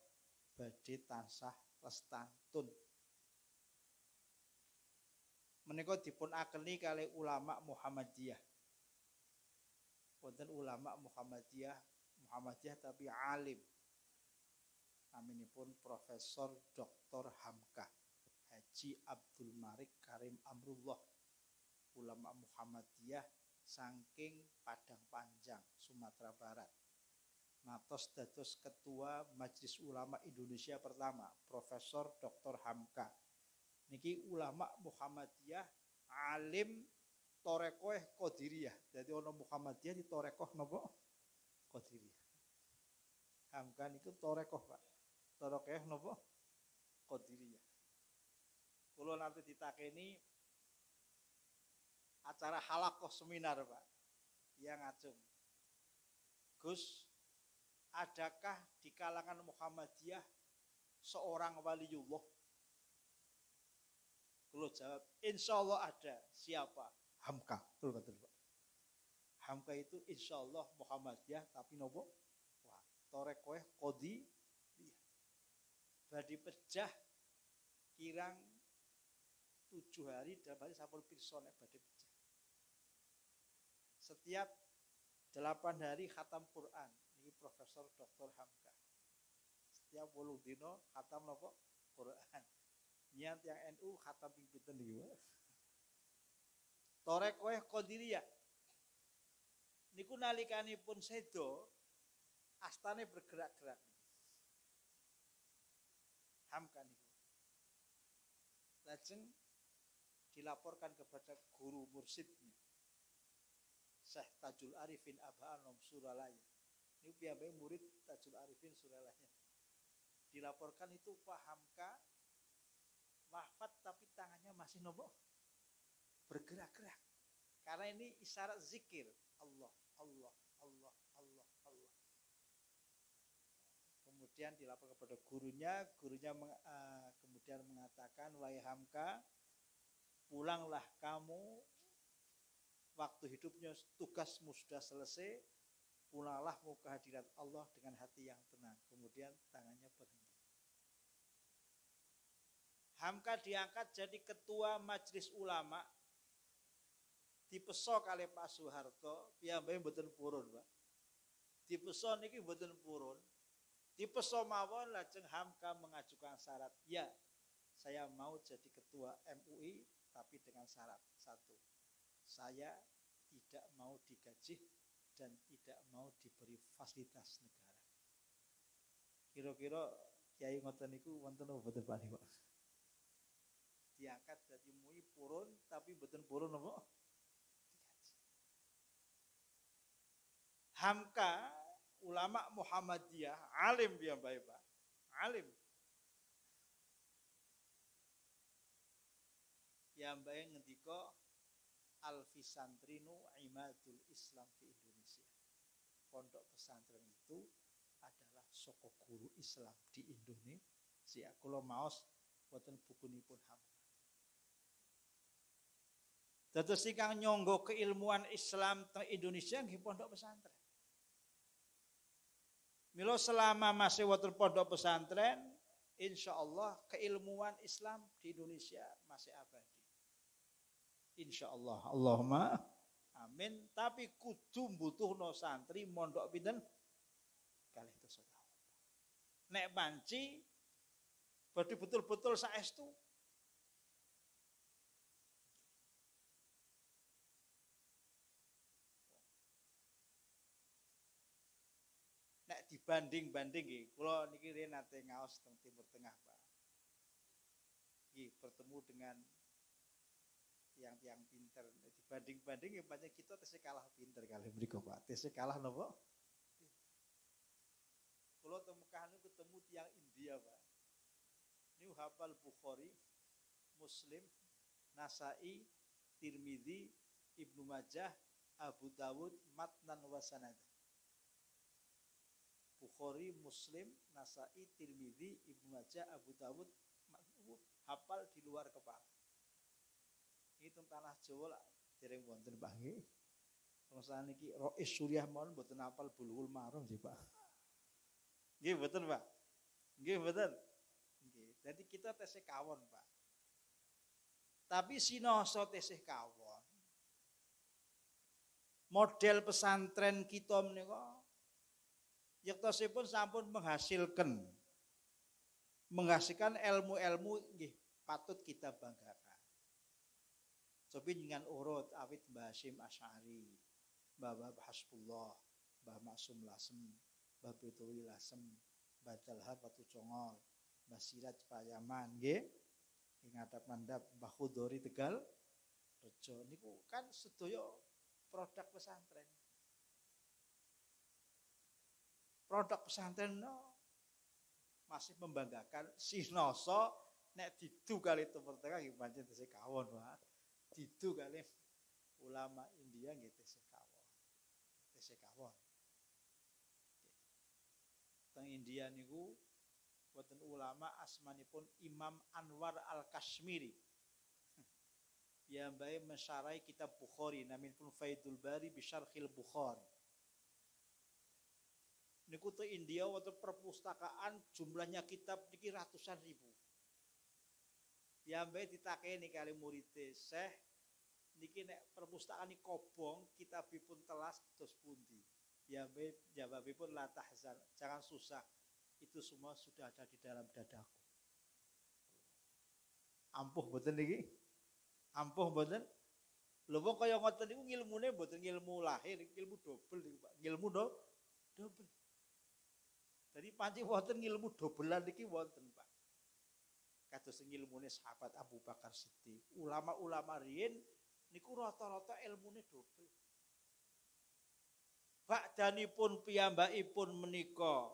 badhe tansah lestantun menika dipun akeni kali ulama Muhammadiyah wonten ulama Muhammadiyah Muhammadiyah tapi alim naminipun Profesor Dr. Hamka Haji Abdul Marik Karim Amrullah ulama Muhammadiyah saking Padang Panjang Sumatera Barat Natos dados ketua Majelis Ulama Indonesia pertama Profesor Dr. Hamka niki ulama Muhammadiyah alim torekoh Qadiriyah. Jadi ono Muhammadiyah di torekoh nopo? Qadiriyah. Hamka niku torekoh Pak. Torekoh nopo? Qadiriyah. Kalau nanti ditakeni acara halakoh seminar Pak. Yang ngacung. Gus adakah di kalangan Muhammadiyah seorang waliullah kalau jawab insya Allah ada siapa Hamka betul betul Pak Hamka itu insya Allah Muhammadiyah tapi nopo wah torekoh kodi badi pecah kirang tujuh hari dan balik sampul pirsonek badi pecah setiap delapan hari khatam Quran. Ini Profesor Dr. Hamka. Setiap bolu dino khatam nopo Quran. Niat yang NU khatam pimpinan juga. Torekoeh Qadiriyah. Niku pun sedo astane bergerak-gerak. Hamka niku. Lajeng dilaporkan kepada guru mursidnya Syekh Tajul Arifin Aba Anom Suralaya. Ini piyambake murid Tajul Arifin Suralaya. Dilaporkan itu pahamka wafat tapi tangannya masih nopo bergerak-gerak. Karena ini isyarat zikir Allah, Allah, Allah, Allah, Allah. Kemudian dilaporkan kepada gurunya, gurunya meng, uh, kemudian mengatakan, wahai Hamka, pulanglah kamu waktu hidupnya tugasmu sudah selesai, pulanglah mau kehadiran Allah dengan hati yang tenang. Kemudian tangannya berhenti. Hamka diangkat jadi ketua majelis ulama dipesok oleh Pak Soeharto piyambake mboten purun, Pak. Dipesok niki mboten purun. Dipesok mawon lajeng Hamka mengajukan syarat, ya saya mau jadi ketua MUI tapi dengan syarat satu saya tidak mau digaji dan tidak mau diberi fasilitas negara. Kira-kira Kiai ngoten niku wonten apa boten Pak Pak? Diangkat jadi mui purun tapi boten purun apa? Hamka ulama Muhammadiyah alim dia baik Pak. Alim. Yang baik ngendika Al-Fisantrinu Imadul Islam di Indonesia. Pondok pesantren itu adalah soko guru Islam di Indonesia. Kalau maos buatan buku pun hamka. Dados ingkang nyonggo keilmuan Islam teng Indonesia nggih pondok pesantren. Milo selama masih wonten pondok pesantren, insya Allah keilmuan Islam di Indonesia masih abadi. Insya Allah. Allahumma amin. Tapi kudu butuh no santri mondok pinten itu saudara. Nek banci berarti betul-betul saestu nek dibanding-banding nggih, kula niki nate ngaos teng Timur Tengah, Pak. Nggih, bertemu dengan tiang-tiang pinter. Dibanding-banding yang banyak kita tesnya kalah pinter kali berikut pak. Tesnya kalah nopo? Kalau temukan ketemu tiang India pak. Ini hafal Bukhari Muslim Nasai Tirmidzi Ibnu Majah Abu Dawud Matnan Wasanad Bukhari Muslim Nasai Tirmidzi Ibnu Majah Abu Dawud hafal di luar kepala itu tanah Jawa lah dereng wonten Pak nggih. Masa niki Rois Suryah mohon mboten apal Bulughul Maram sih Pak. Nggih mboten Pak. Nggih mboten. Nggih. Jadi kita tesih kawon Pak. Tapi sinoso tesih kawon. Model pesantren kita menika yektosipun sampun menghasilkan menghasilkan ilmu-ilmu nggih patut kita banggakan. Cobi dengan urut awit Mbah Hashim Asy'ari, Mbah Hasbullah, Mbah Maksum Lasem, Mbah Betowi Lasem, Mbah Dalhar Batu Congol, Mbah Siraj Payaman nggih. Ing mandap Mbah Khudori Tegal Rejo niku kan sedaya produk pesantren. Produk pesantren no, masih membanggakan sinoso nek didu kali itu pertengah nggih pancen tesih kawon Pak. Didu kali ulama India nggih tesih kawon. Tesih kawon. Teng India niku wonten ulama asmanipun Imam Anwar Al-Kashmiri. Ya bae mesyarai kitab Bukhari namin pun Faidul Bari bisyarhil Bukhari. Niku te India waktu perpustakaan jumlahnya kitab niki ratusan ribu. Ya mbak ditakeni kali murid Syekh niki nek perpustakaan ini kobong kitabipun telas terus pundi. Ya mbak jawabipun la tahzan, jangan susah. Itu semua sudah ada di dalam dadaku. Ampuh boten niki? Ampuh boten? Lho wong kaya ngoten niku ngilmune mboten ngilmu lahir, ilmu dobel niku Pak. Ngilmu do dobel. Jadi panci wonten ilmu dobelan niki wonten, Pak. Kados ilmune sahabat Abu Bakar Siddiq, ulama-ulama riyin niku rata-rata ilmune dobel. Bakdanipun piyambakipun menika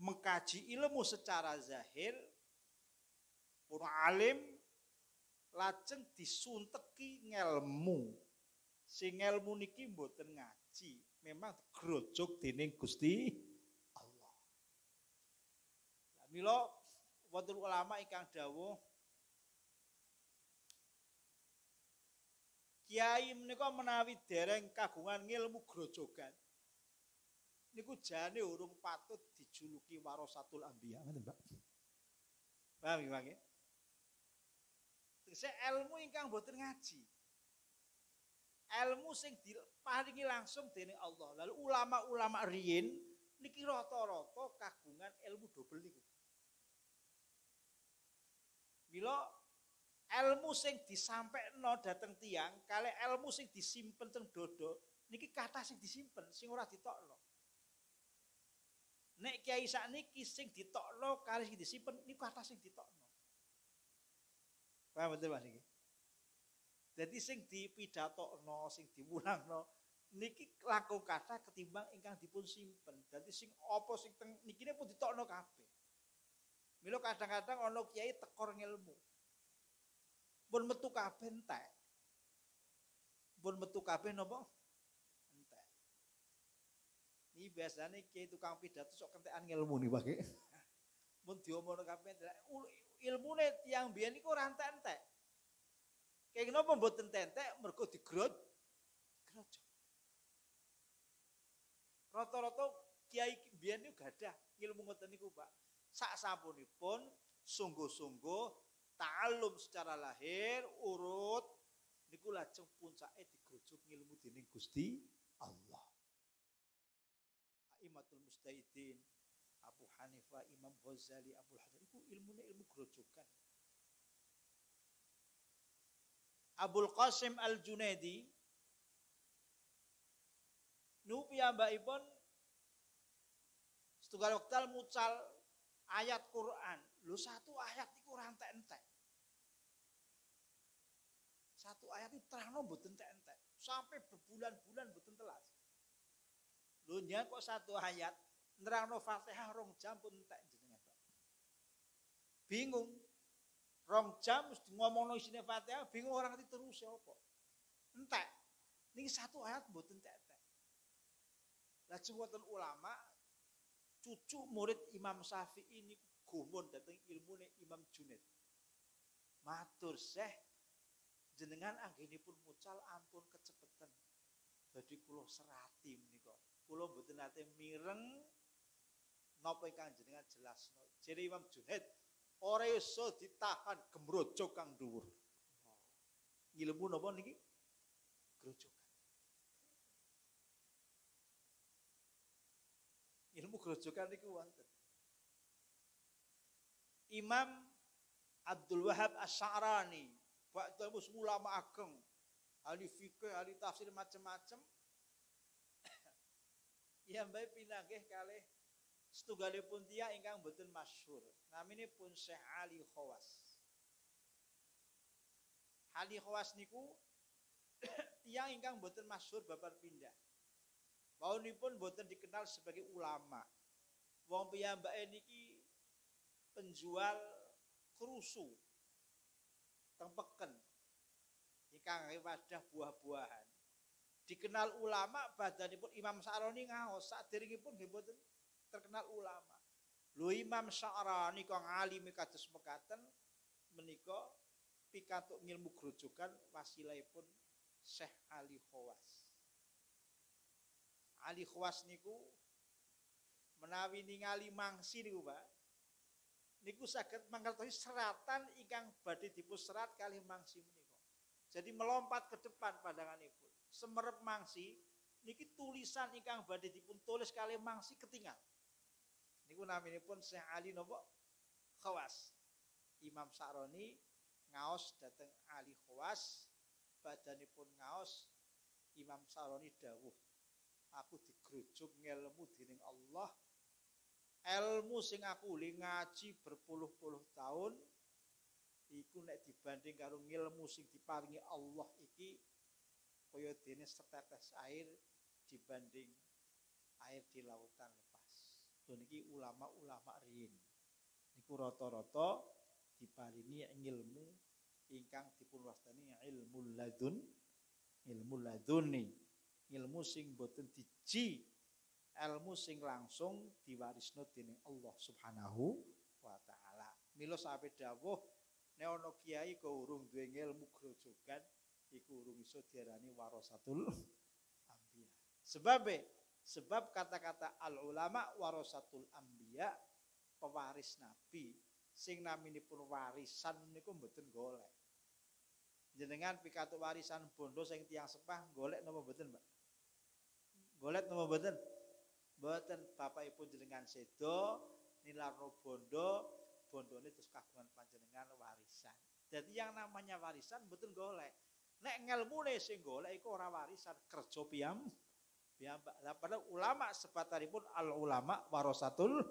mengkaji ilmu secara zahir pun alim lajeng disunteki ngelmu. Sing ngelmu niki mboten ngaji, memang grojok dening Gusti Milo wonten ulama ingkang dawuh Kiai menika menawi dereng kagungan ilmu grojogan niku jane urung patut dijuluki warasatul anbiya ngoten Pak. Paham ya? Tegese ilmu ingkang boten ngaji. Ilmu sing diparingi langsung dening Allah. Lalu ulama-ulama riyin niki rata-rata kagungan ilmu dobel niku. Mila ilmu sing disampaikno dateng tiang, kali ilmu sing disimpen teng dodo, niki kata sing disimpen, sing ora ditokno. Nek kiai sakniki sing ditokno kali sing disimpen niku kata sing ditokno. Paham betul Mas iki? Jadi sing dipidatokno, sing diwulangno niki langkung kata ketimbang ingkang dipun simpen. Dadi sing apa sing teng nikine pun ditokno kabeh. Milo kadang-kadang ono kiai tekor ngilmu. Pun metu kabeh entek. Pun metu kabeh napa? Entek. Ini biasanya kiai tukang pidato sok kentekan ngilmu nih Pak. Pun diomongno kabeh ilmune tiyang biyen iku ora entek-entek. Kayak kenapa mboten entek mergo digrot grojok. Rata-rata kiai biyen niku gadah ilmu ngoten niku, Pak sak sapunipun sungguh-sungguh ta'allum secara lahir urut niku lajeng puncake digrujuk ngilmu dening Gusti Allah. Aimatul Mustahidin Abu Hanifah, Imam Ghazali, Abu Hasan itu ilmunya ilmu grojokan. Abul Qasim Al-Junaidi nu piyambakipun setunggal wektal mucal ayat Quran. Lu satu ayat itu rantai-entek. Satu ayat itu terang mboten entek-entek. Sampai berbulan-bulan mboten telas. Lu kok satu ayat nerangno Fatihah rong jam pun entek jenengan. Bingung. Rong jam mesti ngomongno isine Fatihah, bingung orang itu terus apa. Entek. Ini satu ayat mboten entek-entek. Wonten ulama cucu murid Imam Syafi'i ini gumun datang ilmu Imam Junaid. Matur Syekh, jenengan anggenipun mucal ampun kecepeten. Dadi kula serati menika. Kula mboten nate mireng napa ingkang jenengan jelasno. Jere Imam Junaid ora iso ditahan gemrojo kang dhuwur. Ilmu napa niki? Grojokan. Ilmu grojokan niku wonten. Imam Abdul Wahab Asy'arani, Ba'da ulama ageng, ahli fikih, ahli tafsir macam-macam. Yang baik pinagih kalih setunggalipun dia ingkang boten masyhur. pun Syekh Ali Khawas. Ali Khawas niku tiang ingkang boten masyhur babar pindah. Pun boten dikenal sebagai ulama. Wong piyambake niki penjual kerusu tempeken ingkang wadah buah-buahan dikenal ulama badanipun Imam Sa'roni ngaos saderengipun nggih boten terkenal ulama. Lho Imam Sya'rani kang alim kados mekaten menika pikantuk ilmu grojokan wasilahipun Syekh Ali Khawas. Ali Khawas niku menawi ningali mangsi niku Pak. Niku saged mangertosi seratan ingkang badhe dipun serat kali mangsi menika. Jadi melompat ke depan pandanganipun. Semerep mangsi niki tulisan ingkang badhe dipun tulis kali mangsi ketinggal. Niku pun Syekh Ali nopo Khawas. Imam Sa'roni ngaos dateng Ali Khawas, badanipun ngaos Imam Sa'roni dawuh, aku digerujuk ngelmu dening Allah. Ilmu sing aku li ngaji berpuluh-puluh tahun iku nek dibanding karo ilmu sing diparingi Allah iki kaya dene setetes air dibanding air di lautan niki ulama-ulama riyin. Niku rata-rata diparingi ilmu ingkang dipun wastani ilmu ladun, ilmu laduni, ilmu sing boten diji, ilmu sing langsung diwarisno dening Allah Subhanahu wa taala. Mila sampe dawuh nek ana kiai kok urung duwe ilmu grojogan iku urung iso diarani warasatul anbiya. Sebabe Sebab kata-kata al ulama warasatul ambiya pewaris nabi sing naminipun warisan niku mboten golek. Jenengan pikantuk warisan bondo sing tiang sepah golek napa mboten, Mbak? Golek napa mboten? Mboten bapakipun jenengan sedo nilarno bondo, bondone terus kagungan panjenengan warisan. Jadi yang namanya warisan mboten golek. Nek ngelmune sing golek iku ora warisan, kerja piyam piyambak. Padahal ulama sebataripun al ulama warasatul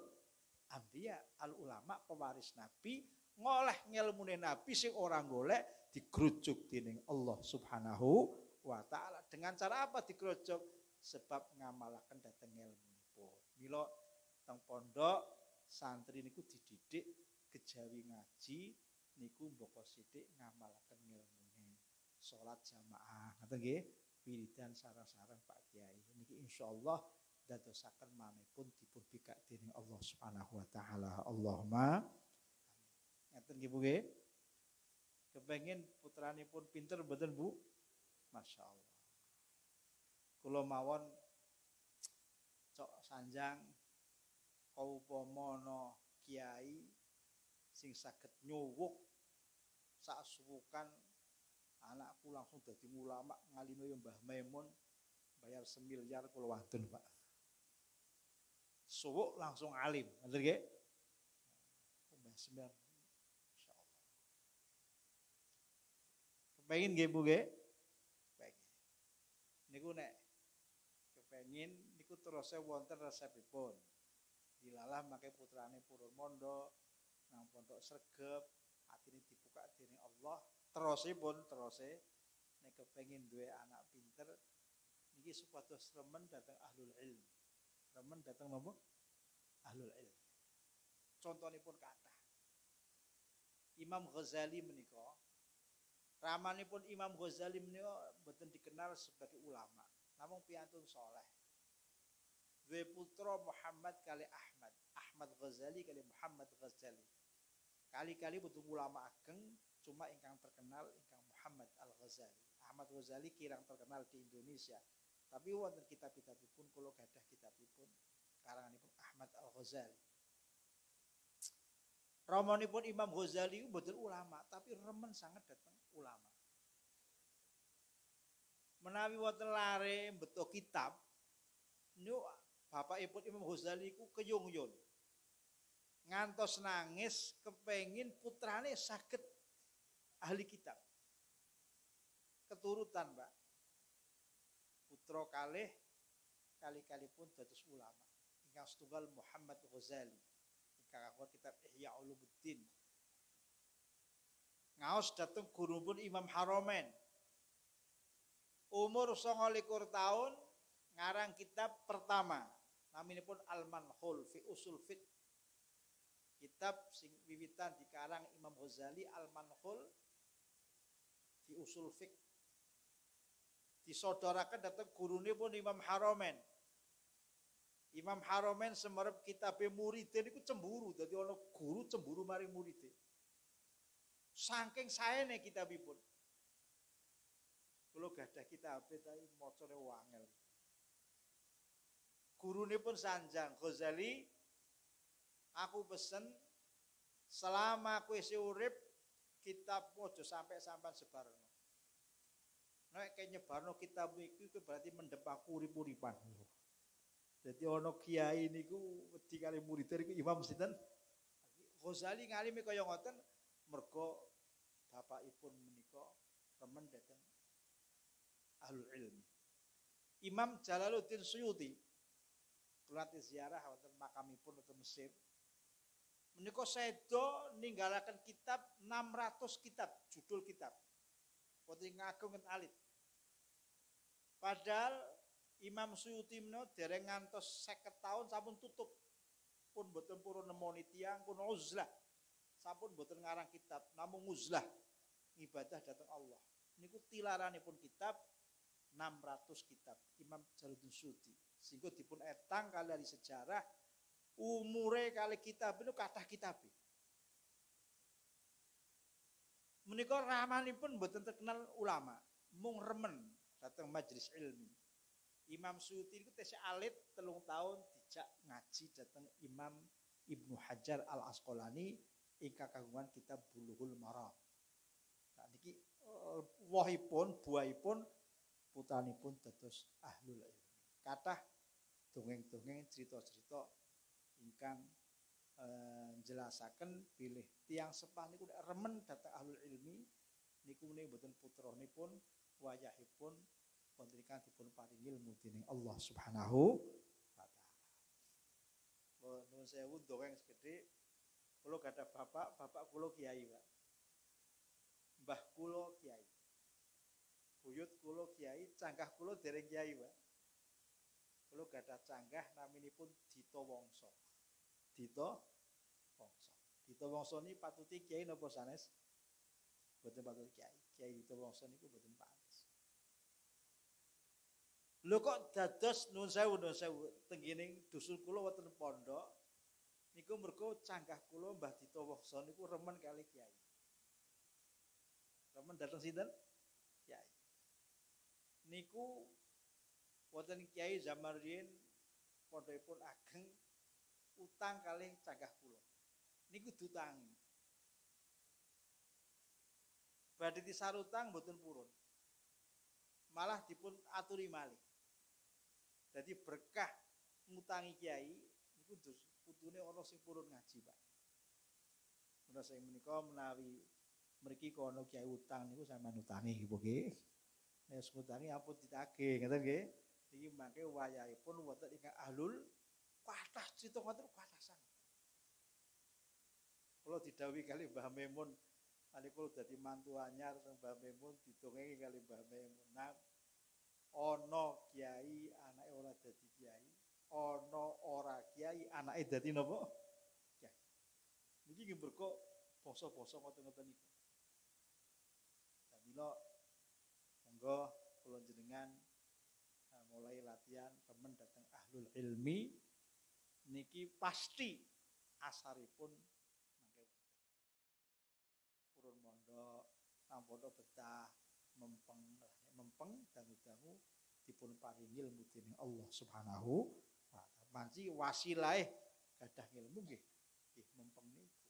ambiya. Al ulama pewaris nabi ngoleh ngelmune nabi sing orang golek digrujuk dening Allah Subhanahu wa taala. Dengan cara apa digrujuk? Sebab ngamalaken dateng ilmunipun. Mila teng pondok santri niku dididik kejawi ngaji niku mboko sithik ngamalaken ilmune. Salat jamaah. Ngoten nggih? wiridan sarang-sarang Pak Kiai. Niki insyaallah dadosaken manipun dipun bikak dening Allah Subhanahu wa taala. Allahumma ngaten nggih Bu nggih. Kepengin putranipun pinter mboten Bu? Masya Allah. Kula mawon cok sanjang kaupomono kiai sing saged nyuwuk sak suwukan anakku langsung jadi ulama ngalime yo Mbah Maimun bayar semiliar kula wadon Pak. Suwuk langsung alim ngoten nggih? Mbah sembilan insyaallah. Kepengin nggih Bu nggih? Niku nek kepengin niku terus wonten resepipun dilalah make putrane purun mondo nang pondok sregep atine dibuka dening Allah terusipun teruse nek kepengin duwe anak pinter niki supados remen datang ahlul ilm. Remen datang napa? Ahlul ilm. Contonipun kata Imam Ghazali menika ramanipun Imam Ghazali menika boten dikenal sebagai ulama, namun piantun soleh. Dua putra Muhammad kali Ahmad, Ahmad Ghazali kali Muhammad Ghazali. Kali-kali butuh ulama ageng cuma ingkang terkenal ingkang Muhammad Al-Ghazali. Ahmad Ghazali kirang terkenal di Indonesia. Tapi wonten kitab-kitabipun kula gadah kitabipun karanganipun Ahmad Al-Ghazali. Romanipun Imam Ghazali betul ulama, tapi remen sangat datang ulama. Menawi wonten lare betul kitab, niku bapak ibu Imam Ghazali ku keyung-yung. Ngantos nangis kepengin putrane sakit ahli kitab. Keturutan, Pak. Putra kalih kali-kali pun dados ulama. Ingkang setunggal Muhammad Ghazali. Ingkang kakon kitab Ihya Ulumuddin. Ngaos dateng guru pun Imam Haromen. Umur 29 tahun ngarang kitab pertama naminipun Al-Manhul fi Usul Fit. Kitab sing wiwitan dikarang Imam Ghazali Al-Manhul fi Usul Fik. Disodorakan datang gurune pun Imam Haromen. Imam Haromen semerep kitabe muridin iku cemburu. Dadi ana guru cemburu mari muridin. Saking saene kitabipun. Kula gadah kitabe tapi macane wangel. Gurune pun sanjang Ghazali aku pesen selama aku isi urip kitab mojo sampai sampai sebarno. Nek kayak nyebarno kitab itu berarti mendepak urip-uripan. Jadi ono kiai niku wedi kali murid niku Imam sinten Ghazali ngalimi kaya ngoten mergo bapakipun menika remen dateng ahlul ilmi. Imam Jalaluddin Suyuti kulati ziarah wonten makamipun wonten Mesir. Menika sedo ninggalaken kitab 600 kitab, judul kitab. Wonten ngagung alit. Padahal Imam Suyuti menika dereng ngantos 50 tahun sampun tutup. Pun boten purun nemoni tiang pun uzlah. Sampun boten ngarang kitab, namung uzlah ibadah datang Allah. Niku tilaranipun kitab 600 kitab Imam Jalaluddin Suyuti. Sehingga dipun etang kali dari sejarah umure kali kitab itu kata kitab. Menika ramanipun boten terkenal ulama, mung remen datang majelis ilmi. Imam Suyuti itu tesih alit telung tahun dijak ngaji datang Imam Ibnu Hajar Al Asqalani ingkang kagungan kitab Bulughul Maram. Nah niki uh, wahipun buahipun putranipun dados ahlul ilmi. Kathah dongeng-dongeng cerita-cerita ingkang uh, jelasaken tiang sepah niku remen datang ahlul ilmi niku menika boten putranipun wayahipun wonten dipun paringi ilmu dening Allah Subhanahu wa taala. Nuwun sewu dongeng segede kula gadah bapak, bapak kula kiai, Pak. Mbah kula kiai. Buyut kula kiai, cangkah kula dereng kiai, Pak. Kula gadah canggah naminipun Dito Wongso. Dito Wongso. Dito Wongso ini patuti kiai napa sanes? Boten patut kiai. Kiai Dito Wongso niku boten pantes. Lho kok dados nun sewu nun sewu tenggining dusun kula wonten pondok niku mergo canggah kula Mbah Dito Wongso niku remen kali kiai. Remen dateng sinten? Kiai. Niku wonten kiai zaman riyin pondokipun ageng utang kali canggah kula. Niku dutangi. Badhe disarutang mboten purun. Malah dipun aturi malih. Jadi berkah ngutangi kiai niku putune ana sing purun ngaji, Pak. Menawa sing menika menawi mriki kono kiai utang niku sampean utangi nggih. Nek ngutangi ampun ditagih, ngoten nggih. Iki mangke wayahipun wonten ingkang ahlul kathah cita ngoten kathah sanget. Kula didhawuhi kali Mbah Memun kali kula dadi mantu anyar Mbah Memun kali Mbah Memun. Nah, ana kiai anake ora dadi kiai, ana ora kiai anake dadi napa? Kiai. Niki nggih berko basa-basa ngoten-ngoten niku. Sabila monggo kula jenengan mulai latihan temen datang ahlul ilmi niki pasti asaripun mangke purun mondok nampono betah mempeng mempeng dangu-dangu dipun paringi ilmu dening Allah Subhanahu wa taala. Manci wasilah gadah ilmu nggih nggih mempeng niku.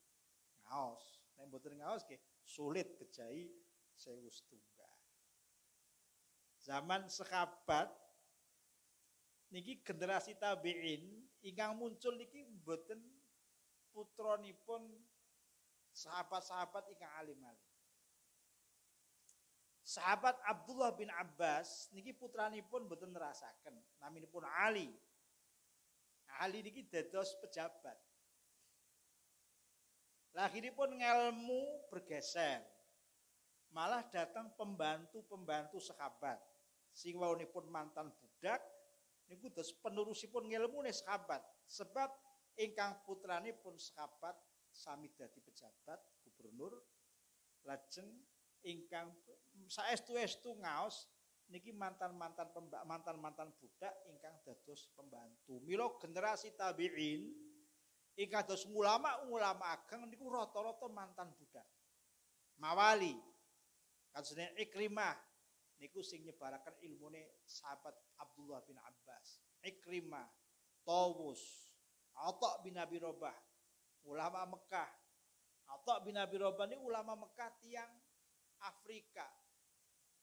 Ngaos, nek mboten ngaos nggih sulit kejai sewu setunggal. Zaman sekabat niki generasi tabi'in ingkang muncul niki mboten putranipun sahabat-sahabat ingkang alim-alim. Sahabat Abdullah bin Abbas niki putranipun mboten nerasaken naminipun Ali. Ali niki dados pejabat. Lahiripun ngelmu bergeser. Malah datang pembantu-pembantu sahabat. Sing pun mantan budak niku dos penurusipun ngelmune sahabat. Sebab ingkang putranipun sahabat sami dadi pejabat gubernur lajeng ingkang saestu-estu ngaos niki mantan-mantan mantan-mantan budak ingkang dados pembantu. Milo generasi tabi'in ingkang dados ulama-ulama ageng niku rata-rata mantan budak. Mawali kajenenge Ikrimah niku sing nyebaraken ilmune sahabat Abdullah bin Abbas. Ikrimah, Tawus, Atta bin Abi Robah, ulama Mekah. Atta bin Abi Robah ini ulama Mekah tiang Afrika.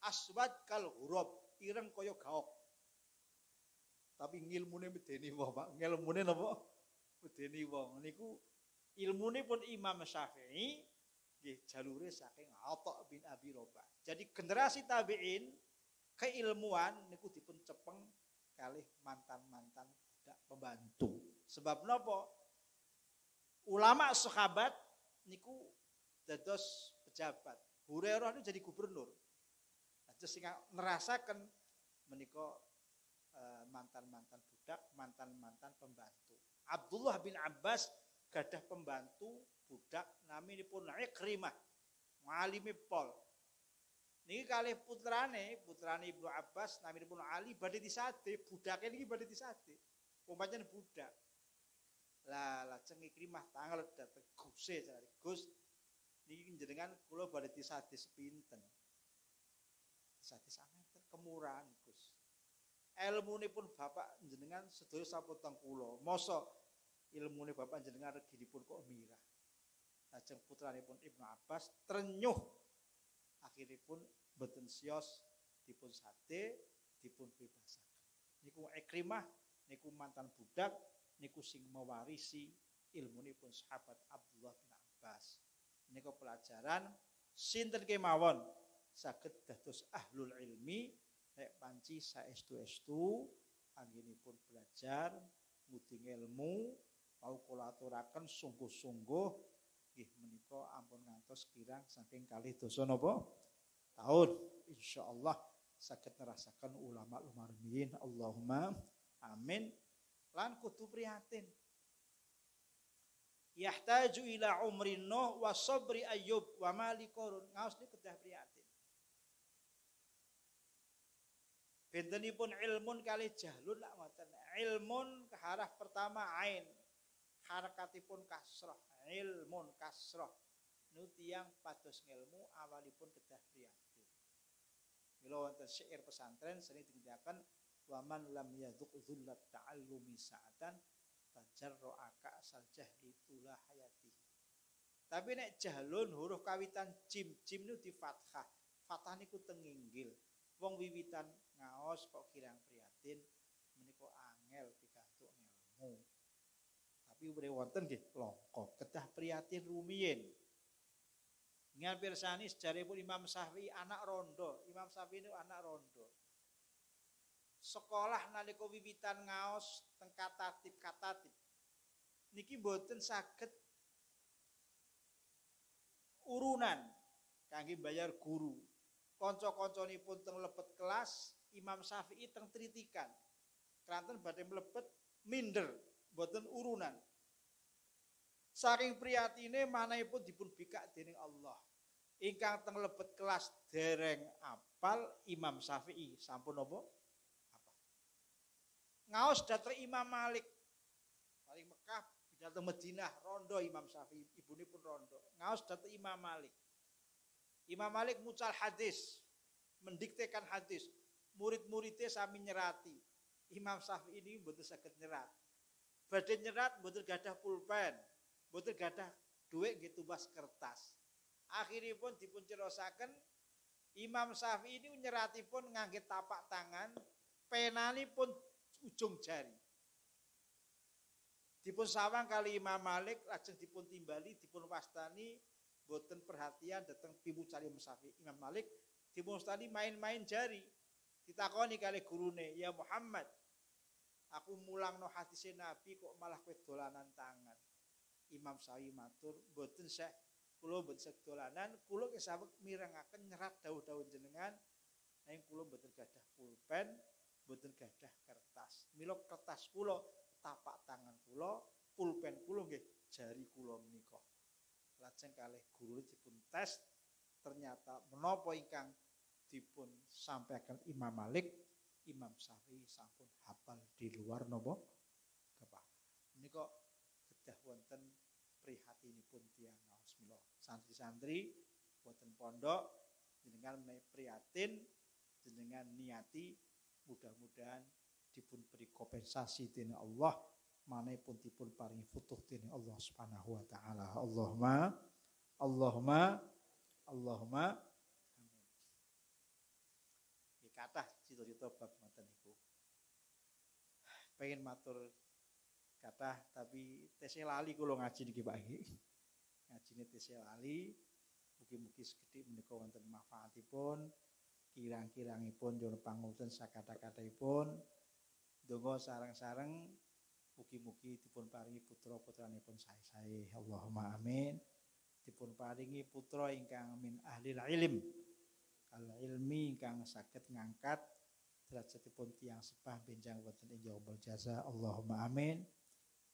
Aswad kal hurub, ireng kaya gaok. Tapi ngilmune medeni wong, Pak. Ngilmune napa? Medeni wong. Niku ilmune pun Imam Syafi'i nggih jalure saking Atha bin Abi Robah. Jadi generasi tabi'in keilmuan niku dipun cepeng kalih mantan-mantan budak pembantu. Sebab napa? Ulama sahabat niku dados pejabat. Hurairah itu jadi gubernur. Terus sing merasakan menika eh, mantan-mantan budak, mantan-mantan pembantu. Abdullah bin Abbas gadah pembantu budak naminipun Ikrimah. Ngalimi pol. Niki kali putrane, putrane Ibnu Abbas naminipun Ali badhe disate, budake niki badhe disate. Umpamane budak. Lah lajeng Ikrimah tanggal dateng Guse jare Gus niki jenengan kula badhe disate sepinten. Disate sameter kemurahan Gus. Ilmune pun Bapak jenengan sedaya sampun teng kula. Mosok ilmune Bapak jenengan reginipun kok mirah. Lajeng putranipun Ibnu Abbas trenyuh akhiripun boten sios dipun sate dipun bebasaken. Niku Ikrimah niku mantan budak niku sing mewarisi ilmunipun sahabat Abdullah bin Abbas. Niku pelajaran sinten kemawon saged dados ahlul ilmi nek panci saestu-estu anggenipun belajar nguding ilmu mau kula aturaken sungguh-sungguh nggih menika ampun ngantos kirang saking kalih dosa napa? Tahun insyaallah saged nerasaken ulama lumarmiyin Allahumma amin. Lan kudu prihatin. Yahtaju ila umrin nuh wa sabri ayyub wa mali korun. Ngaos ni kedah prihatin. Bentenipun ilmun kali jahlun lak ngoten. Ilmun keharah pertama ain. Harakatipun kasroh. Ilmun kasroh. Nu tiang pados ngilmu awalipun kedah prihatin. Mila wonten syair pesantren sering dikendakan waman lam yaduk dzullat ta'allumi sa'atan tajarru'a asal jahli tula hayati. Tapi nek jahlun huruf kawitan jim, jim itu di fathah. Fathah niku tenginggil. Wong wiwitan ngaos kok kirang prihatin menika angel pikantuk ilmu. Tapi ubre wonten nggih longko kedah prihatin rumiyin. Ngan pirsani sejarahipun Imam Syafi'i anak rondo. Imam Syafi'i itu anak rondo. Sekolah nalika wiwitan ngaos teng katatib katatib niki mboten saged urunan kangge bayar guru. Kanca-kancanipun teng lebet kelas Imam Syafi'i teng tritikan. Kranten mlebet minder mboten urunan saking priyatine manahipun dipun bikak dening Allah. Ingkang teng lebet kelas dereng apal Imam Syafi'i. Sampun apa? Ngaos datang Imam Malik. Paling Mekah datang Madinah rondo Imam Syafi'i. Ibune pun rondo. Ngaos datang Imam Malik. Imam Malik mucal hadis, mendiktekan hadis. Murid-muridnya sami nyerati. Imam Syafi'i ini betul sakit nyerat. Badai nyerat betul gadah pulpen, betul gadah duit gitu bas kertas. Akhirnya pun cerosaken Imam Syafi'i ini nyerati pun ngangkit tapak tangan, penani pun ujung jari. Dipun sawang kali Imam Malik lajeng dipun timbali dipun wastani boten perhatian datang pibu cari Syafi'i Imam Malik dipun wastani main-main jari. Ditakoni kali gurune, "Ya Muhammad, aku mulang no hadis Nabi kok malah kowe dolanan tangan." Imam Syafi'i matur, "Boten saya kula boten dolanan, kula kesawek mirengaken nyerat dawuh-dawuh jenengan nanging kula boten gadah pulpen, boten gadah kertas. Mila kertas kula tapak tangan kula, pulpen kula nggih jari kula menika. Lajeng kalih guru dipun tes ternyata menapa ingkang dipun sampaikan Imam Malik, Imam Syafi'i sampun hafal di luar napa kepala. Menika kedah wonten prihatinipun tiyang ngaos mila santri-santri wonten pondok jenengan prihatin jenengan niati mudah-mudahan dipun beri kompensasi dini Allah pun dipun paringi futuh dini Allah Subhanahu wa taala. Allahumma Allahumma Allahumma amin. Iki kathah cita-cita bab ngoten niku. Pengen matur kathah tapi tesih lali kula ngaji niki Pak iki. Ngajine tesih lali. Mugi-mugi sekedhik menika wonten manfaatipun kirang-kirangipun nyuwun pangunten sakata-kataipun Donga sarang-sarang mugi-mugi dipun paringi putra putranipun sae-sae. Allahumma amin. Dipun paringi putra ingkang min ahli ilm. Al ilmi ingkang saged ngangkat derajatipun tiang sepah benjang wonten ing jaubal jasa. Allahumma amin.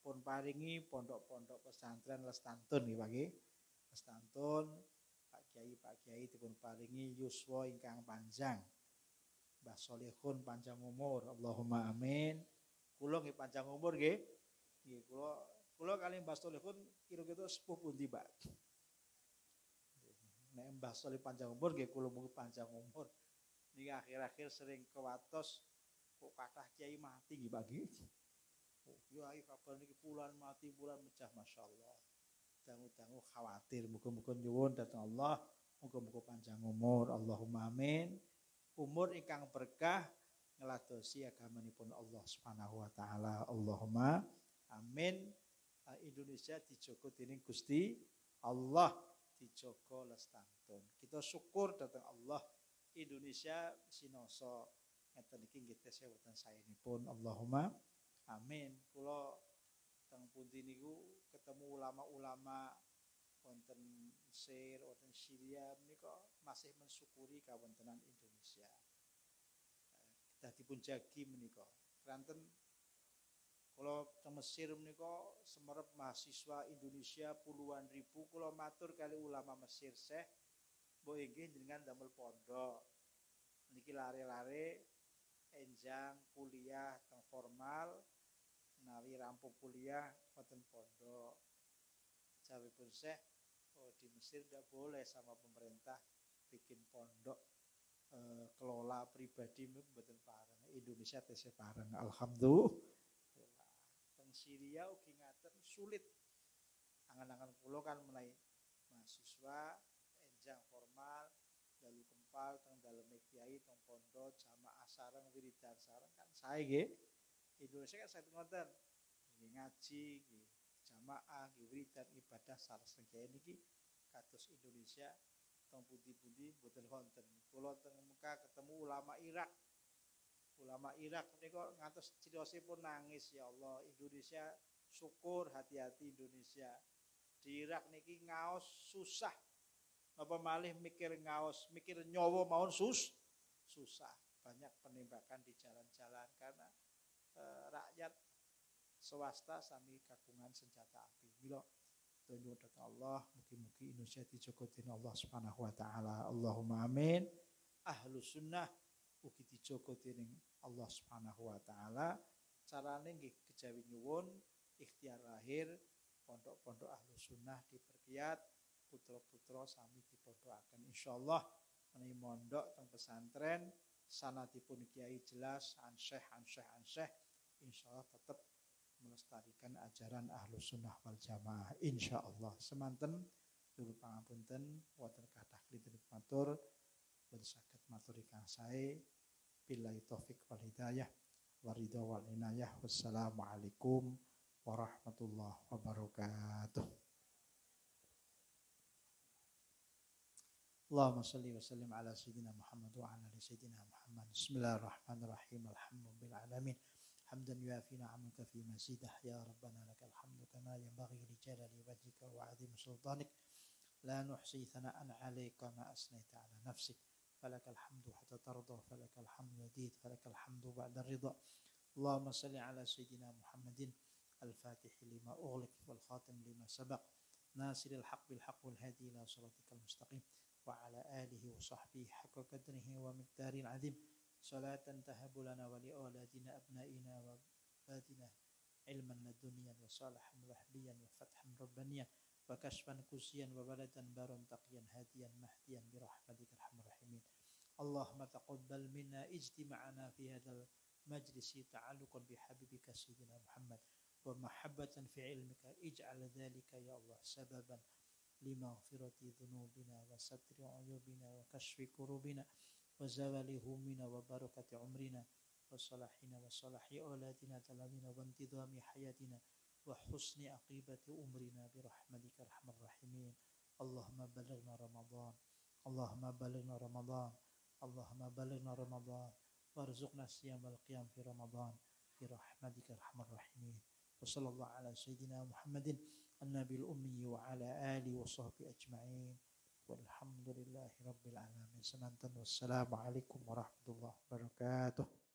Pun paringi pondok-pondok pesantren Lestantun nggih Pak Lestantun Pak Kiai Pak Kiai dipun paringi yuswa ingkang panjang Mbah Solihun panjang umur. Allahumma amin. Kula nggih panjang umur nggih. Nggih kula kula kali Mbah Solihun kira-kira sepuh pundi, Pak? Nek Mbah Solih panjang umur nggih kula mung panjang umur. Niki akhir-akhir sering kewatos kok kathah kiai mati nggih, Pak nggih. Oh, kiai kabar niki pulan mati bulan mecah masyaallah. Dangu-dangu khawatir muga-muga nyuwun datang Allah muga-muga panjang umur Allahumma amin umur ingkang berkah ngeladosi agamanipun Allah Subhanahu wa taala. Allahumma amin. Indonesia dijogo dening Gusti Allah dijogo lestantun. Kita syukur datang Allah Indonesia sinoso ngeten iki nggih wonten saenipun. Allahumma amin. Kula teng pundi niku ketemu ulama-ulama wonten Mesir, wonten Syria menika masih mensyukuri kawontenan Indonesia. Kita dipun jagi menika. Kranten kalau teng Mesir menika semerep mahasiswa Indonesia puluhan ribu kula matur kali ulama Mesir Syekh mbok inggih jenengan damel pondok. Niki lare-lare enjang kuliah teng formal menawi rampung kuliah wonten pondok. Jawabipun Syekh oh, di Mesir tidak boleh sama pemerintah bikin pondok e, kelola pribadi betul parang Indonesia tesih parang alhamdulillah. Teng Syria ugi ngaten sulit. Angan-angan pulau kan mulai mahasiswa enjang formal dalu kempal teng dalam kiai teng pondok jamaah sarang wiridan sarang kan saya nggih Indonesia kan saya ngoten ngaji nggih jamaah wiridan ibadah salah sengkene niki kados Indonesia teng pundi-pundi boten wonten. Kula teng Mekah ketemu ulama Irak. Ulama Irak menika ngantos pun nangis ya Allah Indonesia syukur hati-hati Indonesia. Di Irak niki ngaos susah. Napa malih mikir ngaos, mikir nyawa mawon sus susah. Banyak penembakan di jalan-jalan karena eh, rakyat swasta sami kagungan senjata api. Mila tunjuk Allah, mugi-mugi Indonesia dijogotin Allah Subhanahu wa taala. Allahumma amin. Ahlu sunnah ugi dijogotin Allah Subhanahu wa taala. Carane nggih kejawi nyuwun ikhtiar lahir pondok-pondok ahlu sunnah diperkiat putra-putra sami dipodoaken insyaallah menawi mondok teng pesantren sanadipun kiai jelas ansyeh ansyeh ansyeh insya Allah tetap melestarikan ajaran ahlus sunnah wal jamaah. Insya Allah. Semanten, dulu pangapunten, water kadah klitrik matur, bersakit maturi saya, billahi taufik wal hidayah, waridho wal inayah, wassalamualaikum warahmatullah wabarakatuh. Allahumma salli wa sallim ala sayyidina Muhammad wa ala sayyidina Muhammad. Bismillahirrahmanirrahim. Alhamdulillahi. حمدا يوافي نعمك في مزيده. يا ربنا لك الحمد كما ينبغي لجلال وجهك وعظيم سلطانك. لا نحصي ثناء عليك ما أثنيت على نفسك. فلك الحمد حتى ترضى. فلك الحمد يزيد. فلك الحمد بعد الرضا. اللهم صل على سيدنا محمد الفاتح لما أغلق والخاتم لما سبق. ناصر الحق بالحق والهادي إلى صراطك المستقيم. وعلى آله وصحبه حق قدره ومقدار العظيم. صلاة تهب لنا ولأولادنا أبنائنا وأولادنا علما لدنيا وصالحا وحبيا وفتحا ربانيا وكشفا كسيا وولدا بارا تقيا هاديا مهديا برحمتك أرحم الراحمين. اللهم تقبل منا اجتماعنا في هذا المجلس تعلقا بحبيبك سيدنا محمد ومحبة في علمك. اجعل ذلك يا الله سببا لمغفرة ذنوبنا وستر عيوبنا وكشف كروبنا. وزوال همنا وبركة عمرنا وصلاحنا وصلاح أولادنا تلامنا وانتظام حياتنا وحسن عقيبة أمرنا برحمتك أرحم الراحمين. اللهم بلغنا رمضان اللهم بلغنا رمضان اللهم بلغنا رمضان. وارزقنا الصيام والقيام في رمضان برحمتك أرحم الراحمين. وصلى الله على سيدنا محمد النبي الأمي وعلى آله وصحبه أجمعين. Walhamdulillahi Rabbil Alamin. Senantan wassalamualaikum warahmatullahi wabarakatuh.